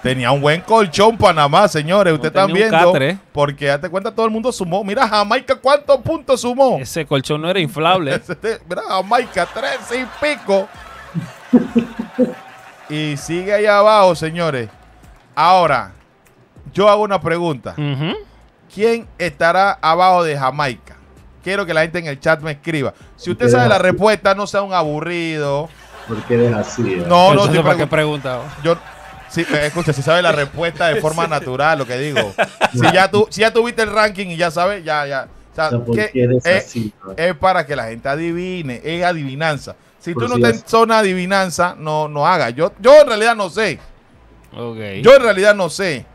tenía un buen colchón Panamá, señores. Están un viendo. catre. Porque date cuenta, todo el mundo sumó. Mira Jamaica, ¿cuántos puntos sumó? Ese colchón no era inflable. Mira, Jamaica, tres y pico. y sigue ahí abajo, señores. Ahora, yo hago una pregunta. ¿Quién estará abajo de Jamaica? Quiero que la gente en el chat me escriba. Si usted sabe la respuesta, no sea un aburrido. Porque eres así. eh? No, no, ¿para qué pregun- pregunta? yo, sí, eh, escucha, si sabe la respuesta de forma natural, lo que digo. Si ya tú, si ya tuviste el ranking y ya sabes, ya, ya. O sea, ¿por qué eres eh, así? no? es para que la gente adivine, es adivinanza. Si Por tú no si te es- zona adivinanza, no, no haga. Yo, yo en realidad no sé. Ok. Yo en realidad no sé.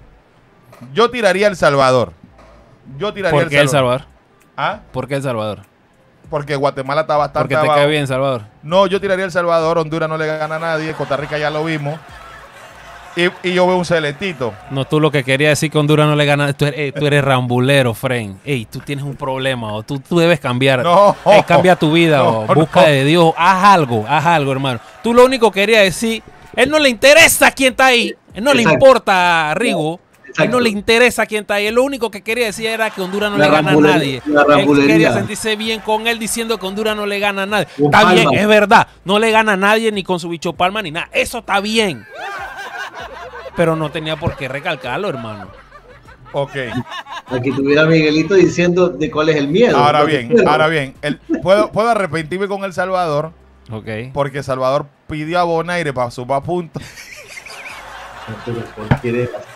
Yo tiraría El Salvador. Yo tiraría ¿Por qué El Salvador? ¿Ah? ¿Por qué El Salvador? Porque Guatemala está bastante Porque te abajo. cae bien Salvador. No, yo tiraría El Salvador. Honduras no le gana a nadie. Costa Rica ya lo vimos. Y, y yo veo un celetito. No, tú lo que querías decir que Honduras no le gana. Tú eres, eh, tú eres rambulero, Fren. Ey, tú tienes un problema. O tú, tú debes cambiar. No. Ey, cambia tu vida. No, o busca no. de Dios. Haz algo. Haz algo, hermano. Tú lo único que querías decir. Él no le interesa quién está ahí. Él no le importa a Rigo. Él no le interesa quién está ahí. Él lo único que quería decir era que Honduras no La le gana a nadie. la Él quería sentirse bien con él diciendo que Honduras no le gana a nadie. Un Está bien, es verdad. No le gana a nadie ni con su bicho palma ni nada. Eso está bien. Pero no tenía por qué recalcarlo, hermano. Ok. Aquí tuviera Miguelito diciendo de cuál es el miedo. Ahora bien, ahora bien. El- puedo, puedo arrepentirme con El Salvador. Ok. Porque El Salvador pidió a Bonaire para sumar puntos. Pero ¿por qué eres así?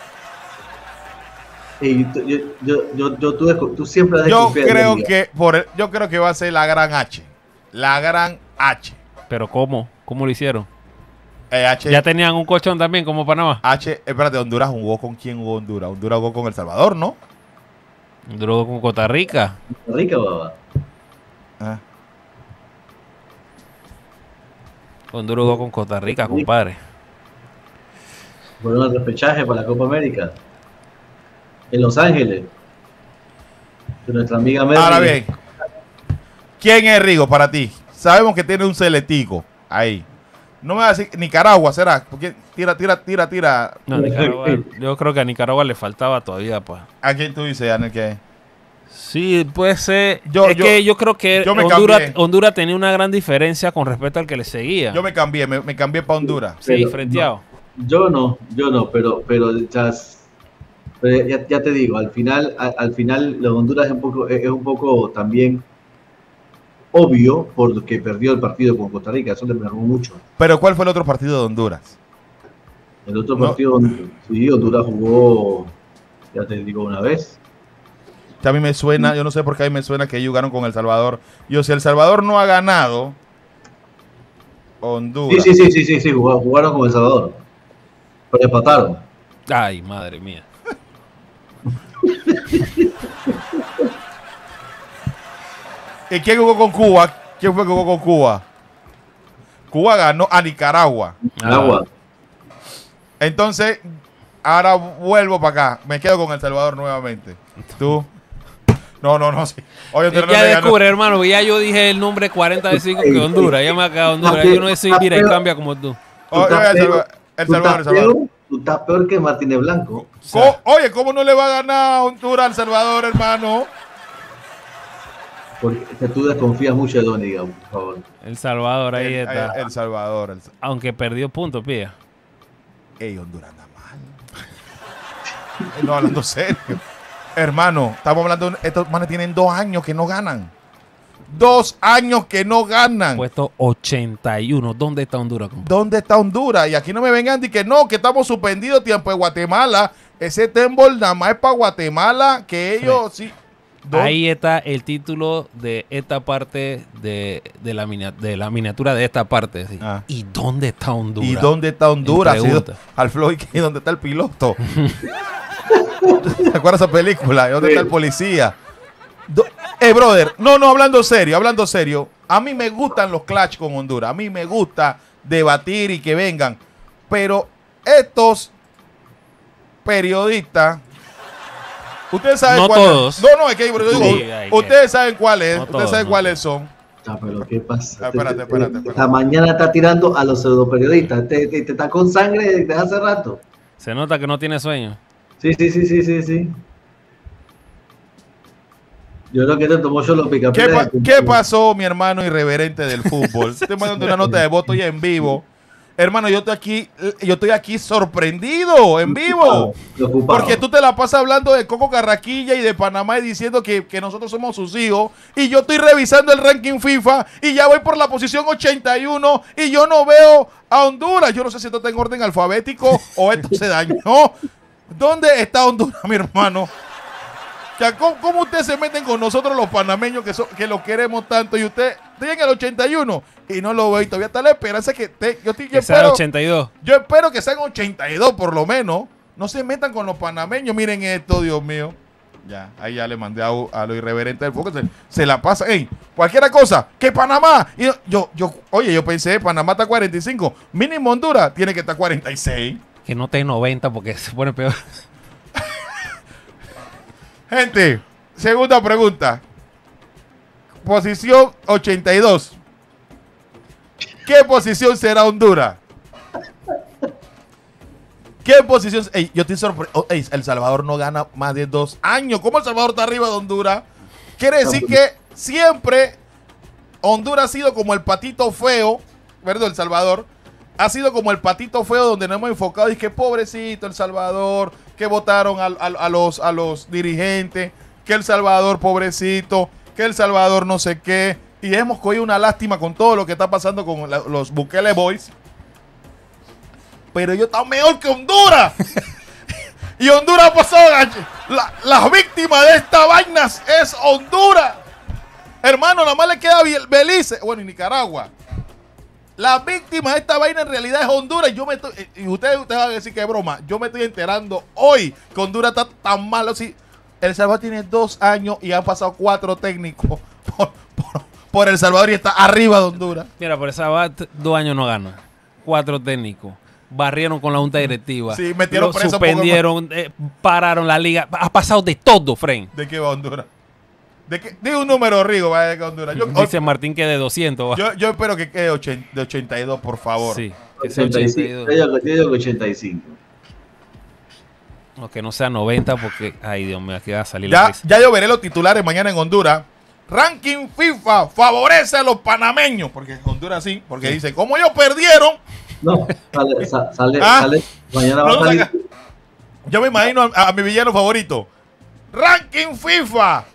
Ey, tú- yo, yo, yo, yo, tú, siempre has Yo creo mí. que por el- yo creo que va a ser la gran H. La gran H. Pero ¿cómo? ¿Cómo lo hicieron? Eh, H, Ya tenían un colchón también como Panamá. H, espérate, Honduras jugó con quién jugó Honduras. Honduras jugó con El Salvador, ¿no? Duró con Costa Rica. Rica, baba. Ah. Honduras jugó con Costa Rica, compadre. Fueron al repechaje para la Copa América. En Los Ángeles. De nuestra amiga Merly. Ahora bien, ¿quién es Rigo para ti? Sabemos que tiene un celetico ahí. No me va a decir Nicaragua, ¿será? Porque tira, tira, tira, tira. No, Nicaragua, yo creo que a Nicaragua le faltaba todavía, pues. ¿A quién tú dices, Anel, que Sí, puede ser. Yo- es yo- que yo creo que yo me Honduras. Honduras tenía una gran diferencia con respecto al que le seguía. Yo me cambié, me, me cambié para Honduras. sí, Pero, frenteado. Yo no, yo no, pero, pero, ya, pero ya, ya te digo, al final, al final la Honduras es un poco, es un poco también obvio porque perdió el partido con Costa Rica, eso le mermó mucho. Pero ¿cuál fue el otro partido de Honduras? El otro No. partido, sí, Honduras jugó, ya te digo una vez, a mí me suena, yo no sé por qué a mí me suena que ellos jugaron con El Salvador. Yo, si El Salvador no ha ganado, Sí, Honduras. sí, sí, sí, sí, sí, jugaron, jugaron con El Salvador. Pero empataron. Ay, madre mía. ¿Y quién jugó con Cuba? ¿Quién fue que jugó con Cuba? Cuba ganó a Nicaragua. Ah, Agua. Entonces, ahora vuelvo para acá. Me quedo con El Salvador nuevamente. Tú. No, no, no. Sí. No ya descubre, hermano, ya yo dije el nombre 45 que Honduras. Ya me ha quedado Honduras. Yo no soy mira y cambia como tú. Oye, estás El Salvador, El tú Salvador, El Tú estás peor que Martínez Blanco. Co- Oye, ¿cómo no le va a ganar Honduras al Salvador, hermano? Porque que tú desconfías mucho de Donigan, por favor. El Salvador, ahí el, está. el Salvador. el- Aunque perdió puntos, pilla. Ey, Honduras anda mal. no, hablando serio. Hermano, estamos hablando. de- Estos manes tienen dos años que no ganan. Dos años que no ganan. Puesto 81. ¿Dónde está Honduras? compadre? ¿Dónde está Honduras? Y aquí no me vengan y que no, que estamos suspendidos tiempo de Guatemala. Ese tembol nada más es para Guatemala, que ellos sí. Ahí está el título de esta parte de, de la, minia- de la miniatura de esta parte. sí. Ah. ¿Y dónde está Honduras? ¿Y dónde está Honduras? Sí, al Floyd, ¿y ¿dónde está el piloto? ¿Te acuerdas de esa película? ¿Dónde está el policía? Do- eh, brother, no, no, hablando serio, hablando serio. A mí me gustan los clutch con Honduras. A mí me gusta debatir y que vengan. Pero estos periodistas. Ustedes saben No cuáles todos. No, no, es que yo digo, Sí, hay que- ustedes saben cuáles. No ustedes todos, saben no cuáles son. Ah, pero ¿qué pasa? Ah, espérate, Te- te- espérate, te- espérate. Esta mañana está tirando a los pseudoperiodistas. Te, te, te está con sangre desde hace rato. Se nota que no tiene sueño. Sí, sí, sí, sí, sí, sí. Yo creo que te tomó yo ¿Qué, pa- de tu- qué pasó, mi hermano irreverente del fútbol? Estoy mandando una nota de voto ya en vivo. Hermano, yo estoy aquí, yo estoy aquí sorprendido en vivo. Porque tú te la pasas hablando de Coco Carraquilla y de Panamá y diciendo que, que nosotros somos sus hijos. Y yo estoy revisando el ranking FIFA y ya voy por la posición 81 y yo no veo a Honduras. Yo no sé si esto está en orden alfabético o esto se dañó. ¿Dónde está Honduras, mi hermano? ¿cómo, cómo ustedes se meten con nosotros los panameños que, so- que los queremos tanto y usted tiene el 81 y no lo ve y todavía está la esperanza que te, yo, estoy, yo Que espero, 82. yo espero que sean 82 por lo menos. No se metan con los panameños. Miren esto, Dios mío. Ya, ahí ya le mandé a, a lo irreverente del foco. Se, se la pasa. Ey, cualquiera cosa. Que Panamá. Y yo, yo- oye, yo pensé, Panamá está 45. Mínimo Honduras tiene que estar 46. Que no esté 90 porque se pone peor. Gente, segunda pregunta. Posición 82. ¿Qué posición será Honduras? ¿Qué posición? Ey, yo estoy sorprendido. El Salvador no gana más de dos años. ¿Cómo El Salvador está arriba de Honduras? Quiere decir que siempre Honduras ha sido como el patito feo, ¿verdad? El Salvador ha sido como el patito feo donde nos hemos enfocado y que pobrecito El Salvador, que votaron a, los, a los dirigentes, que El Salvador pobrecito, que El Salvador no sé qué. Y hemos cogido una lástima con todo lo que está pasando con los Bukele Boys. Pero ellos están mejor que Honduras. y Honduras pasado. la- la- las víctimas de esta vaina es Honduras. Hermano, nada más le queda Belice. Bueno, y Nicaragua. La víctima de esta vaina en realidad es Honduras. Y Yo me estoy, y ustedes, ustedes van a decir que es broma. Yo me estoy enterando hoy que Honduras está tan malo. así. El Salvador tiene dos años y han pasado cuatro técnicos por, por- por El Salvador y está arriba de Honduras. Mira, por esa va, t- dos años no gana. Cuatro técnicos. Barrieron con la junta directiva. Sí, metieron Lo preso Suspendieron, eh, pararon la liga. Ha pasado de todo, Fren. ¿De qué va Honduras? ¿De un número, Rigo, vaya de Honduras. Yo, Dice Martín que de 200. va. yo, yo espero que quede ochen- de 82, por favor. Sí, que sea 85. 82. Yo digo- yo digo que 85. O que no sea 90 porque, ay Dios mío, aquí va a salir la Ya, risa. ya yo veré los titulares mañana en Honduras. Ranking FIFA favorece a los panameños. Porque Honduras sí, porque dicen, como ellos perdieron, No, sale, sa- sale, Ah. sale. Mañana va No a salir. saca. yo me imagino a, a mi villano favorito. Ranking FIFA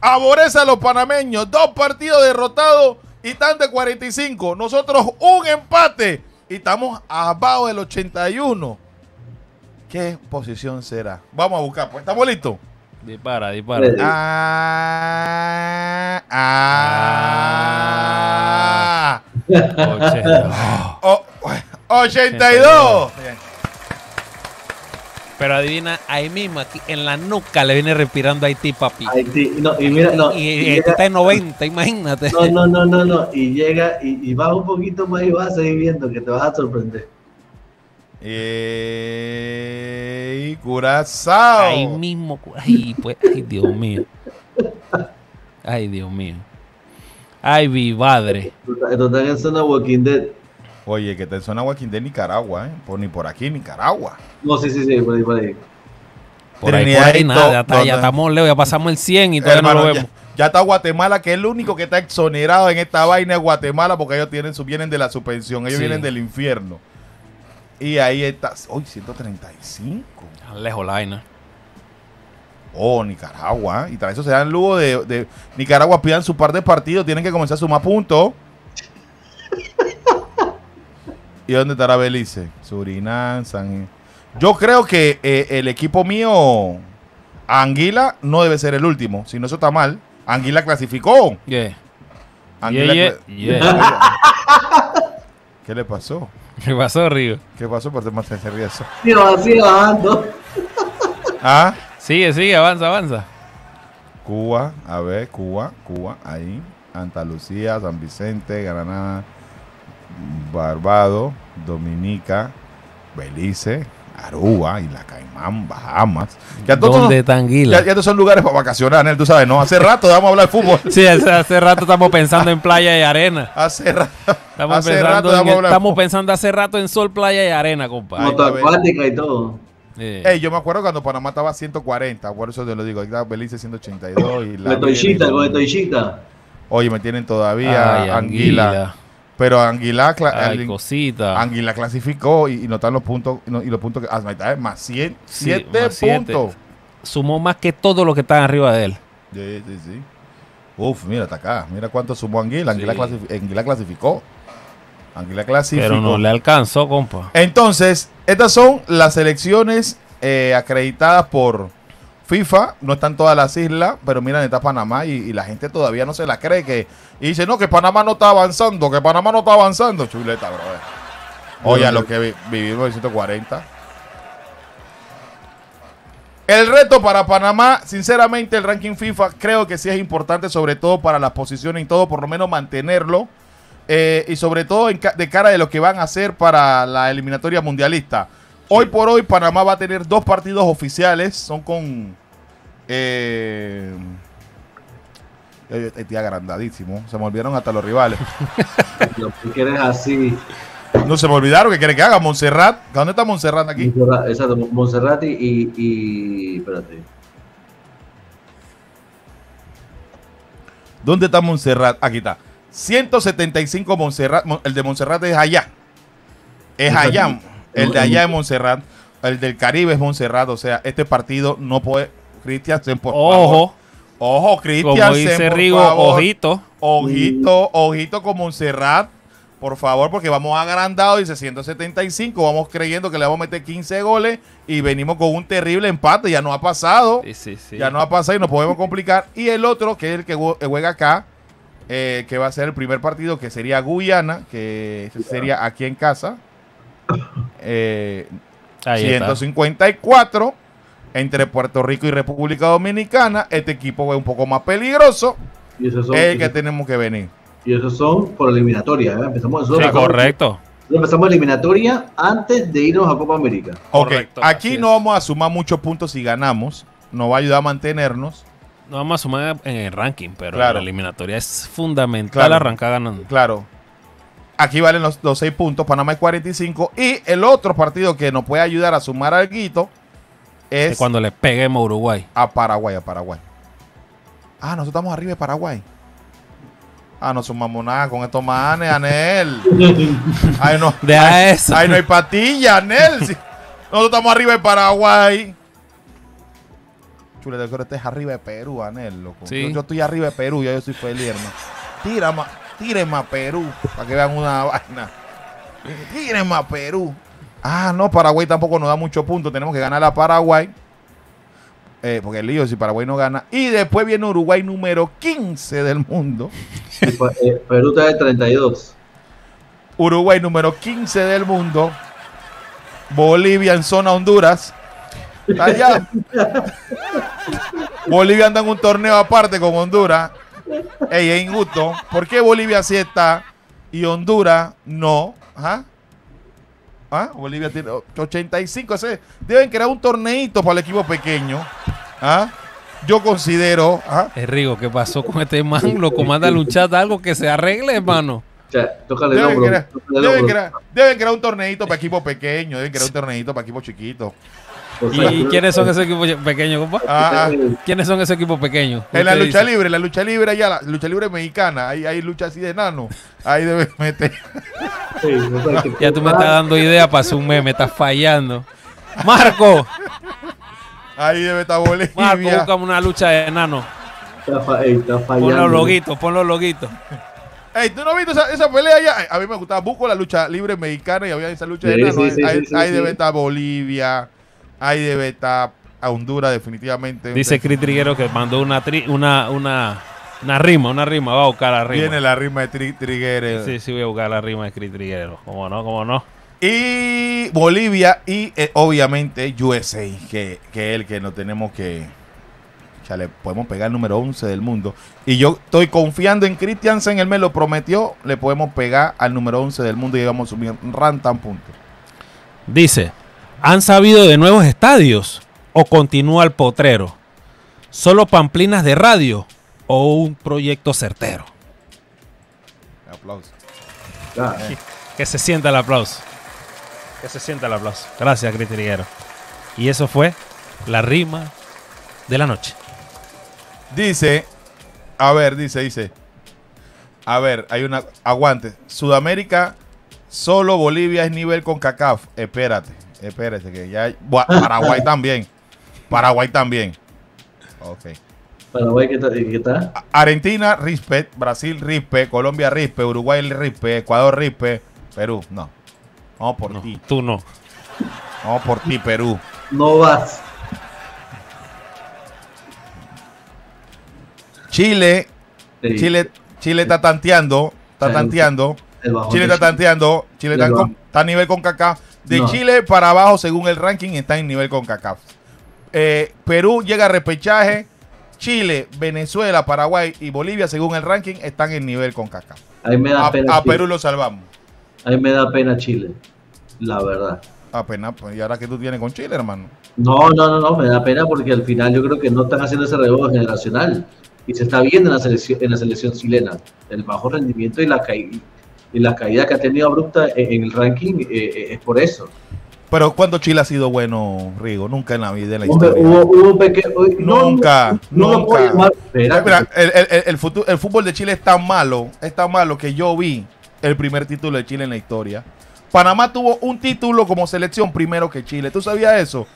favorece a los panameños. Dos partidos derrotados y están de 45. Nosotros un empate y estamos abajo del 81. ¿Qué posición será? Vamos a buscar, pues. ¿Estamos listos? Dispara, dispara. Ah, ah, Ochenta. oh, 82. Pero adivina, ahí mismo, aquí en la nuca le viene respirando a Haití, papi. Haití. No, y mira, no. y, y y llega- está en 90, imagínate. no, no, no, no, no. Y llega y, y vas un poquito más y vas a seguir viendo que te vas a sorprender. Eh, Curazao. Ahí mismo, ay, pues, ay, Dios mío. Ay, Dios mío. Ay, mi madre. Esto está en zona Walking Dead. Oye, que te suena Joaquín de Nicaragua, ¿eh? Por, ni por aquí, Nicaragua. No, sí, sí, sí, por ahí, por ahí. Por ahí, por ahí nada. Ya, está- ya estamos lejos, ya pasamos el 100 y todavía no lo ya, vemos. ya está Guatemala, que es el único que está exonerado en esta vaina de Guatemala, porque ellos tienen su, vienen de la suspensión, ellos Sí. vienen del infierno. Y ahí está, uy, 135. Tan Lejos la vaina. Oh, Nicaragua. ¿eh? Y tras eso se dan lujo de, de Nicaragua pidan su par de partidos, tienen que comenzar a sumar puntos. ¿Y dónde estará Belice? Surinam, San... Yo creo que eh, el equipo mío, Anguila, no debe ser el último. Si no, eso está mal. Anguila clasificó. Yeah. Anguila Yeah, cla- yeah, yeah. ¿Qué le pasó? ¿Qué pasó, Río? ¿Qué pasó por más se ríe eso? Ah, Sigue, sigue, avanza, avanza. Cuba, a ver, Cuba, Cuba, ahí. Andalucía, San Vicente, Granada, Barbados, Dominica, Belice, Aruba, Isla Caimán, Bahamas. Ya todos, ¿Dónde está Anguila? ya, ya estos son lugares para vacacionar, Nel, tú sabes, ¿no? Hace rato vamos a hablar de fútbol. Sí, hace, hace rato estamos pensando en playa y arena. Hace rato. Estamos, hace pensando, rato en- estamos hace rato en sol, playa y arena, compadre. Ay, Moto está bien. acuática y todo. Eh, Ey, yo me acuerdo cuando Panamá estaba a 140, por eso te lo digo. Ahí está Belice 182 y la Con Toishita, con el Toishita. Oye, me tienen todavía ay, Anguila. Pero Anguila, Ay, cosita. Anguila clasificó y, y no están los puntos y, no- y los puntos que ah, más 100, Sí, 7 más siete. puntos. Sumó más que todo lo que están arriba de él. Sí, sí, sí. Uf, mira, está acá. Mira cuánto sumó Anguila. Anguila, Sí. clasifi- Anguila clasificó. Anguila clasificó. Pero no le alcanzó, compa. Entonces, estas son las selecciones eh, acreditadas por FIFA. No están todas las islas, pero miren, está Panamá y, y la gente todavía no se la cree. que Y dice, no, que Panamá no está avanzando, que Panamá no está avanzando. Chuleta, bro. Oye, a lo que vi- vivimos en 140. El reto para Panamá, sinceramente, el ranking FIFA creo que sí es importante, sobre todo para las posiciones y todo, por lo menos mantenerlo. eh, y sobre todo en ca- de cara de lo que van a hacer para la eliminatoria mundialista. Hoy por hoy Panamá va a tener dos partidos oficiales, son con... Eh, este tío agrandadísimo, se me olvidaron hasta los rivales. Lo que quieres así. No se me olvidaron, ¿qué quiere que haga? Montserrat, ¿dónde está Montserrat aquí? Montserrat- Exacto, Montserrat y, y, y- Espérate. ¿Dónde está Montserrat? Aquí está. 175 Montserrat. Mon- El de Montserrat es allá. Es allá. El de allá es Montserrat. El del Caribe es Montserrat. O sea, este partido no puede. Christiansen, por favor. Ojo, Ojo, como Christiansen. dice Rigo, favor. ojito. Ojito, ojito con Montserrat. Por favor, porque vamos agrandado, dice 175. Vamos creyendo que le vamos a meter 15 goles y venimos con un terrible empate. Ya no ha pasado. Sí, sí, sí. Ya no ha pasado y nos podemos complicar. Y el otro, que es el que jue- juega acá, eh, que va a ser el primer partido, que sería Guyana, que sería aquí en casa. Eh, Ahí está. 154 entre Puerto Rico y República Dominicana. Este equipo es un poco más peligroso. Y esos son, Es el que tenemos que venir. y esos son por eliminatoria. ¿eh? Empezamos, Sí, empezamos- correcto. empezamos eliminatoria antes de irnos a Copa América. Ok, Correcto, aquí es. no vamos a sumar muchos puntos si ganamos. Nos va a ayudar a mantenernos. No vamos a sumar en el ranking, pero Claro. la eliminatoria es fundamental Claro. arrancar ganando. Claro. Aquí valen los, los 6 puntos. Panamá es 45. Y el otro partido que nos puede ayudar a sumar algo Es es cuando le peguemos a Uruguay. a Paraguay, a Paraguay. Ah, nosotros estamos arriba de Paraguay. Ah, no sumamos nada con estos manes, Anel. Ay, no. Deja ay, eso. Ay, no hay patilla, Anel. Sí. Nosotros estamos arriba de Paraguay. Chule, de es arriba de Perú, Anel, loco. Sí. Yo, yo estoy arriba de Perú, ya yo soy feliz, hermano. Tira más, tire más Perú, para que vean una vaina. Tire más Perú. Ah, no, Paraguay tampoco nos da muchos puntos. Tenemos que ganar a Paraguay. Eh, porque el lío si Paraguay no gana. Y después viene Uruguay número 15 del mundo. Pues, eh, Perú está de 32. Uruguay número 15 del mundo. Bolivia en zona Honduras. Allá. Bolivia anda en un torneo aparte con Honduras. Ey, es injusto. ¿Por qué Bolivia sí está y Honduras no? ¿Ah? ¿Ah? Bolivia tiene 85. ese- deben crear un torneito para el equipo pequeño. ¿Ah? yo considero. ajá, Es Rigo, ¿qué pasó con este man? Lo comanda luchar algo que se arregle, hermano. O sea, tócale el Deben crear, deben crear- deben crear un torneito para equipos pequeños, deben crear un torneito para equipos chiquitos. ¿Y quiénes son esos equipos pequeños, compa? Ah, ah. ¿Quiénes son esos equipos pequeños? En la lucha dice. libre, la lucha libre allá, la lucha libre mexicana, hay, hay lucha así de enano. Ahí debe meter. Sí, que- Ya tú me estás dando idea para hacer un meme, estás fallando. Marco, Ahí debe estar Marco, Bolivia. buscame una lucha de enano. Está, fa- ey, está fallando. Pon los loguitos, pon los loguitos. Ey, ¿tú no has visto esa, esa pelea allá? A mí me gustaba. Busco la lucha libre mexicana y había esa lucha de enano. sí, ahí sí, ahí- sí, sí, ahí sí. debe estar Bolivia. Ahí debe estar a Honduras, definitivamente. Dice Chris Triguero que mandó una, tri- una, una, una rima, una rima. Va a buscar la rima. Viene la rima de Tri- Trigueros. Sí, sí, voy a buscar la rima de Chris Triguero. ¿Cómo no? ¿Cómo no? Y Bolivia y eh, obviamente USA, que, que es el que nos tenemos que... O sea, le podemos pegar el número 11 del mundo. Y yo estoy confiando en Christiansen, él me lo prometió, le podemos pegar al número 11 del mundo y vamos a subir rantan puntos. Dice, ¿han sabido de nuevos estadios o continúa el potrero? ¿Solo pamplinas de radio o un proyecto certero? Aplausos. Ah, Que se sienta el aplauso. Que se sienta el aplauso. Gracias, Triguero. Y eso fue la rima de la noche. Dice, a ver, dice, dice. A ver, hay una. Aguante. Sudamérica, solo Bolivia es nivel con CACAF. Espérate, espérate, que ya. Gua- Paraguay también. Paraguay también. Ok. Paraguay, ¿qué tal? ¿Qué tal? A- Argentina, Rispe. Brasil, Rispe. Colombia, Rispe. Uruguay, Rispe. Ecuador, Rispe. Perú, no. Vamos por No, ti. tú no. Vamos por ti, Perú. No vas. Chile, Sí, Chile, Chile está tanteando. Está tanteando. Chile está tanteando. Chile está, con- a nivel con CACAF. De No. Chile para abajo, según el ranking, está en nivel con CACAF. Eh, Perú llega a repechaje. Chile, Venezuela, Paraguay y Bolivia, según el ranking, están en nivel con CACAF. Ahí me da A, pena. a Chile. Perú lo salvamos. Ahí me da pena Chile. La verdad. Apenas, pues, ¿y ahora qué tú tienes con Chile, hermano? No, no, no, no, me da pena porque al final yo creo que no están haciendo ese relevo generacional. Y se está viendo en la selección, en la selección chilena. El bajo rendimiento y la, caí- y la caída que ha tenido abrupta en, el ranking eh, eh, es por eso. Pero ¿cuándo Chile ha sido bueno, Rigo? Nunca en la vida, en la historia. hubo, hubo un pequeño. Nunca, no, nunca. Mira, el, el- el- el fútbol de Chile es tan malo, es tan malo que yo vi el primer título de Chile en la historia. Panamá tuvo un título como selección primero que Chile. ¿Tú sabías eso?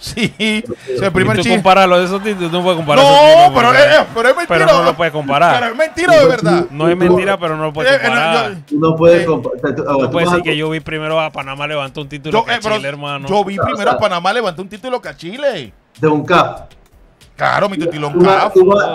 Sí. O sea, el primer Y tú Chile. compararlo de esos títulos, tú no puedes comparar esos No, pero, eh, pero es mentira. pero no lo puedes comparar. Pero es mentira de verdad. No es mentira, pero no lo puedes Eh, eh, comparar. Tú no puedes Eh, comparar. No puedes decir que yo vi primero a Panamá levantar un título yo, que eh, pero Chile, hermano. yo vi primero a Panamá levantar un título que a Chile. De un CAF. Claro, mi en vas- CAF. tú vas- a-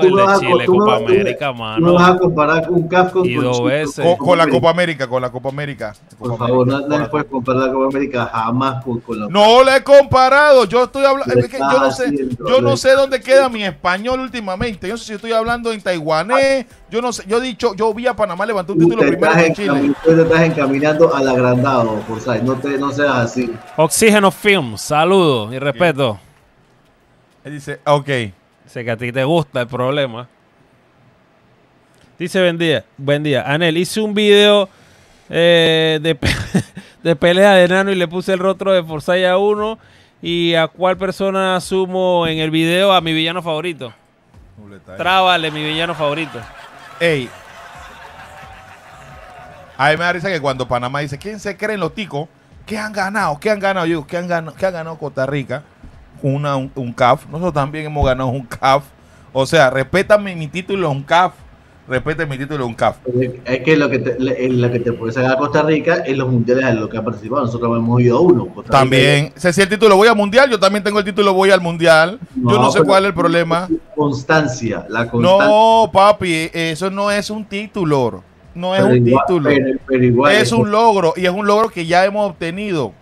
comparar un CAF con, Y con dos Chile, veces. Con, con la Copa América, con la Copa América. Por Copa favor, América, no, la puedes comparar la Copa América jamás con, con la No le he comparado. Yo estoy hablando. Es que yo no sé. haciendo, Yo no sé dónde queda mi español últimamente. Yo no sé si estoy hablando en taiwanés. Yo no sé. Yo he dicho, yo vi a Panamá levantar un título primero que Chile. encami- tú te estás encaminando al agrandado, Forsyth. No, te, no seas así. Oxígeno Film, saludos y respeto. Él dice, ok. Sé que a ti te gusta el problema. Dice buen día, buen día. Anel, hice un video eh, de, pe- de pelea de enano y le puse el rostro de Forsyth a uno. ¿Y a cuál persona sumo en el video a mi villano favorito? Trábale, mi villano favorito. Ey. A mí me da risa que cuando Panamá dice, ¿quién se creen los ticos? ¿Qué han ganado? ¿Qué han ganado? Yo, ¿qué han ganado? ¿Qué ha ganado Costa Rica? Una, un, un CAF. Nosotros también hemos ganado un CAF. O sea, respétame mi título es un CAF. Respete mi título es un CAF. Es que lo que te, lo que te puede sacar a Costa Rica en los mundiales en los que ha participado. Nosotros hemos ido a uno. Costa Rica- También, si es el título voy al mundial, yo también tengo el título voy al mundial. yo no sé cuál es el problema. Constancia, la constancia. No, papi, eso no es un título. No es Pero un igual- título. pero- pero igual es un logro y es un logro que ya hemos obtenido.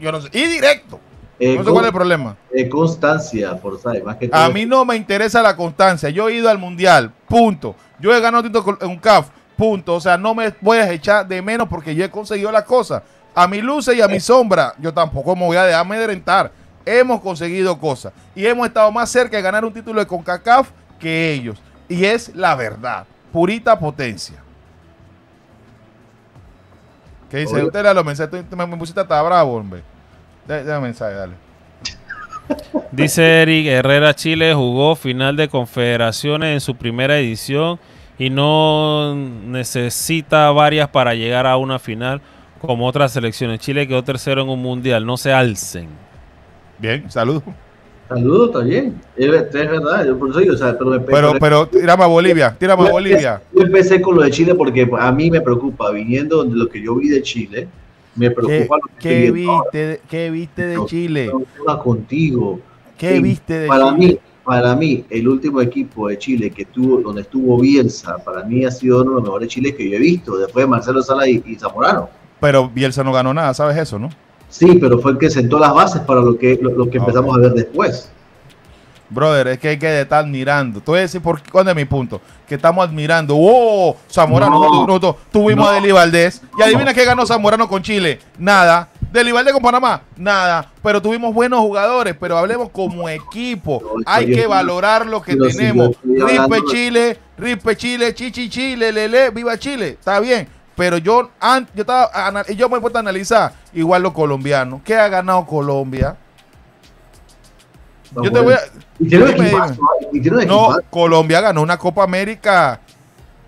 Yo no sé. Y directo. Eh, No sé cuál es el problema. eh, constancia, Forsyth, más que todo. A mí no me interesa la constancia. Yo he ido al mundial, punto. Yo he ganado título con- un CAF, punto. O sea, no me voy a echar de menos porque yo he conseguido las cosas. A mi luz y a mi sombra, yo tampoco me voy a dejar amedrentar. hemos conseguido cosas y hemos estado más cerca de ganar un título de CONCACAF que ellos. Y es la verdad, purita potencia. ¿Qué dice? Usted mensajes, tú me, me pusiste hasta bravo, hombre. Dale, dale mensaje, dale. Dice Eric Herrera Chile jugó final de confederaciones en su primera edición y no necesita varias para llegar a una final como otras selecciones. Chile quedó tercero en un mundial, no se alcen. Bien, saludos. Saludos, está bien. Es, ver- es verdad, yo por eso digo, o sea, pero, me- Pero, pero, tírame a Bolivia, tírame a Bolivia. Yo empecé con lo de Chile porque a mí me preocupa, viniendo de lo que yo vi de Chile, me ¿Qué, preocupa lo que qué viste, de- ¿Qué viste de No, Chile? No, no, contigo. ¿Qué Sí, viste de para Chile? mí, para mí, el último equipo de Chile que tuvo, donde estuvo Bielsa, para mí ha sido uno de los mejores Chiles que yo he visto, después de Marcelo Sala y, y Zamorano. Pero Bielsa no ganó nada, ¿sabes eso, no? Sí, pero fue el que sentó las bases para lo que, lo, lo que empezamos Ok. a ver después. Brother, es que hay que estar admirando. Te voy a decir por qué, cuál es mi punto. Que estamos admirando. ¡Oh! Zamorano, No. nosotros, nosotros tuvimos No. a Deli Valdés. Y adivina No. qué ganó Zamorano con Chile. Nada. Deli Valdés con Panamá. Nada. Pero tuvimos buenos jugadores. Pero hablemos como equipo. No, Hay que valorar lo que tenemos. de- Chile, Rispe Chile, Chichi Chile, Lele, viva Chile. Está bien. Pero yo, yo, estaba, yo me he puesto a analizar igual los colombianos. ¿Qué ha ganado Colombia? No, Yo te voy a, Y tiene un equipazo, ¿eh? y tiene un no. Colombia ganó una Copa América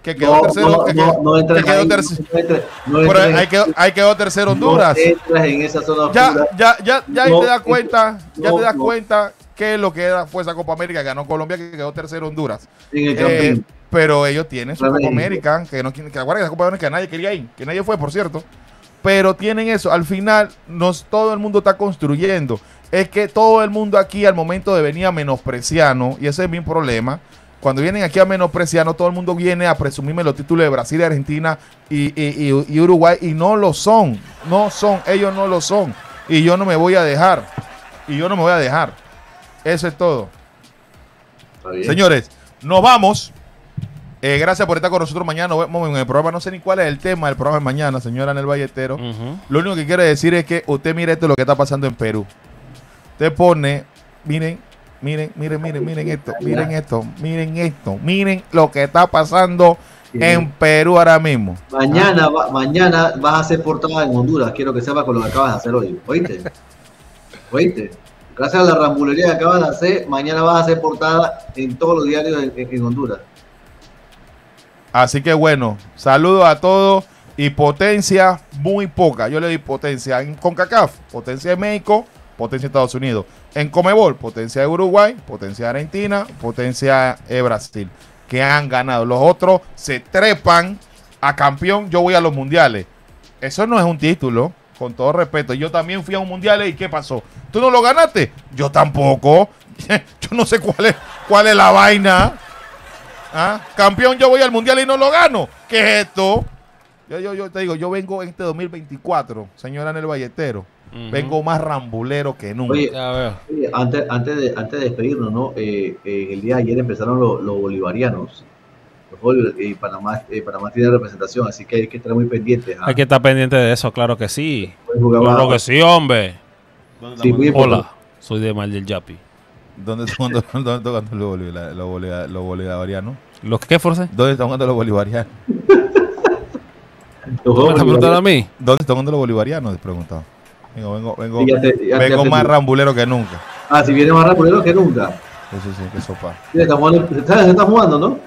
que quedó No, tercero. no, que no, quedó- no entres que quedó ahí, tercero. entres- ahí quedó, ahí quedó tercero Honduras. No entras en esa zona ya, oscura. ya, ya, ya ahí te das cuenta, ya te das no. cuenta que lo que era, fue esa Copa América que ganó Colombia que quedó tercero Honduras. en el Eh, pero ellos tienen su Copa América, que no que que esa Copa América que nadie quería ir, que nadie fue, por cierto. Pero tienen eso, al final nos, todo el mundo está construyendo. Es que todo el mundo aquí al momento de venir a menospreciarnos, y ese es mi problema, cuando vienen aquí a menospreciarnos, todo el mundo viene a presumirme los títulos de Brasil, Argentina y, y- y- y Uruguay, y no lo son, no son, ellos no lo son. Y yo no me voy a dejar, y yo no me voy a dejar. Eso es todo. Señores, nos vamos. Eh, gracias por estar con nosotros mañana. Nos vemos en el programa. No sé ni cuál es el tema del programa de mañana, señora en el Valletero. Ujú. Lo único que quiero decir es que usted mire esto lo que está pasando en Perú. Usted pone, miren, miren, miren, miren, miren esto, miren esto, miren esto, miren lo que está pasando en Perú ahora mismo. Mañana, va- mañana vas a hacer portada en Honduras. Quiero que sepas con lo que acabas de hacer hoy. ¿Oíste? ¿Oíste? Gracias a la rambulería que acabas de hacer, mañana vas a hacer portada en todos los diarios en, en- en Honduras. Así que bueno, saludos a todos y potencia muy poca. Yo le doy potencia en CONCACAF, potencia de México, potencia de Estados Unidos. En Comebol, potencia de Uruguay, potencia de Argentina, potencia de Brasil, que han ganado. Los otros se trepan a campeón. Yo voy a los mundiales. Eso no es un título, con todo respeto. Yo también fui a un mundial y ¿qué pasó? ¿Tú no lo ganaste? Yo tampoco. Yo no sé cuál es, cuál es la vaina. ¿Ah? Campeón, yo voy al mundial y no lo gano. ¿Qué es esto? Yo, yo, yo te digo, yo vengo en este 2024, señora en el Valletero. Ujú. Vengo más rambulero que nunca. Oye. Oye, antes, antes, de, antes de despedirnos, ¿no? Eh, eh, el día de ayer empezaron los, los bolivarianos. Y Panamá, eh, Panamá tiene representación, así que hay que estar muy pendientes. ¿ah? Hay que estar pendiente de eso, claro que sí. Jugaba- Claro que sí, hombre. Sí. Hola, soy de Mal del Yapi. ¿Dónde están jugando, dónde jugando los, bolivar- los bolivar- los bolivarianos? ¿Los qué, Force? ¿Dónde están jugando los bolivarianos? ¿Tú me estás preguntando a mí? ¿Dónde están jugando los bolivarianos? Te. Vengo, vengo, vengo, Sí, ya te- ya- vengo más rambulero que nunca. Ah, si viene más rápido que nunca. Eso sí, sopa. Sí, está jugando- se está, se está jugando, ¿no?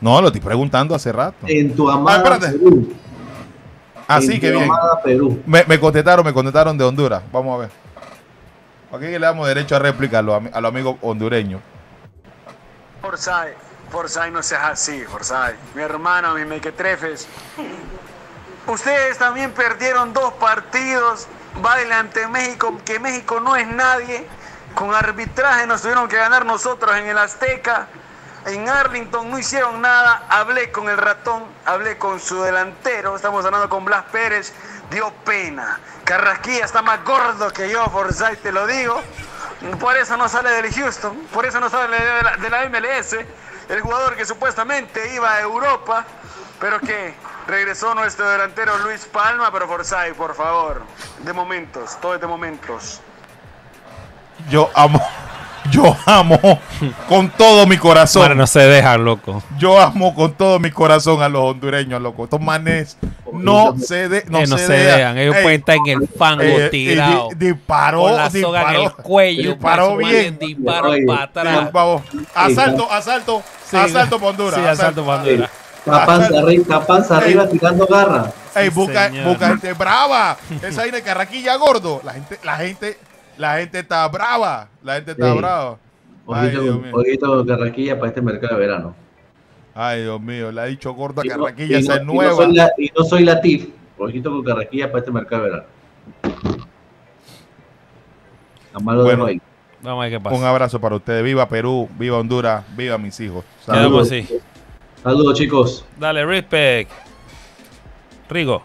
No, lo estoy preguntando hace rato. En tu amada Ah, espérate. Perú. Así en que tu bien. amada Perú. Me, me contestaron, me contestaron de Honduras. Vamos a ver. Aquí le damos derecho a réplica a los, amigos hondureños. Forsyth, Forsyth, no seas así, Forsyth. Mi hermano, mi mequetrefes. Ustedes también perdieron dos partidos. Baile ante México, que México no es nadie. Con arbitraje nos tuvieron que ganar nosotros en el Azteca. En Arlington no hicieron nada. Hablé con el ratón, hablé con su delantero. Estamos hablando con Blas Pérez. Dio pena. Carrasquilla está más gordo que yo, Forsyth, te lo digo. Por eso no sale del Houston, por eso no sale de la, MLS. El jugador que supuestamente iba a Europa, pero que regresó nuestro delantero Luis Palma, pero Forsyth, por favor, de momentos, todo es de momentos. Yo amo, yo amo con todo mi corazón. Bueno, no se dejan, loco. Yo amo con todo mi corazón a los hondureños, loco. Estos manes no se, de, no Eh, no se, se dejan. dejan. Ellos pueden estar en el fango eh, tirado. y di- disparó, con la soga en el disparó, cuello. disparó bien. Oye, para atrás. Vamos. Asalto, asalto, Sí, asalto para Honduras. Sí, asalto para Honduras. Está panza arriba, arriba tirando garra. Ey, busca, busca gente brava. Esa ahí de Carraquilla gordo. La gente, la gente, la gente está brava. La gente está Sí. brava. Ojito, carraquilla para este mercado de verano. Ay, Dios mío. Le ha dicho gordo a Y no- Carraquilla. y Esa no- es y no nueva. soy la- Y no soy la TIF. Ojito con carraquilla para este mercado de verano. Bueno. Vamos a ver qué pasa. Un abrazo para ustedes. Viva Perú, viva Honduras, viva mis hijos. Saludos. así. Saludos, chicos. Dale, respect. Rigo.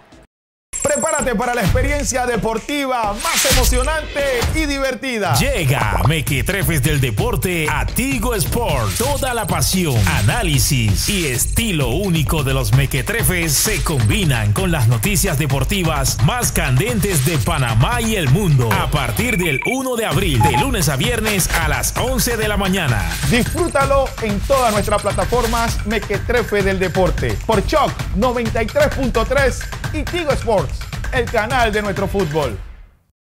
Prepárate para la experiencia deportiva más emocionante y divertida. Llega Mequetrefes del Deporte a Tigo Sport. Toda la pasión, análisis y estilo único de los Mequetrefes se combinan con las noticias deportivas más candentes de Panamá y el mundo. A partir del 1 de abril, de lunes a viernes a las 11 de la mañana. Disfrútalo en todas nuestras plataformas Mequetrefe del Deporte por Choc 93.3 y Tigo Sports, el canal de nuestro fútbol.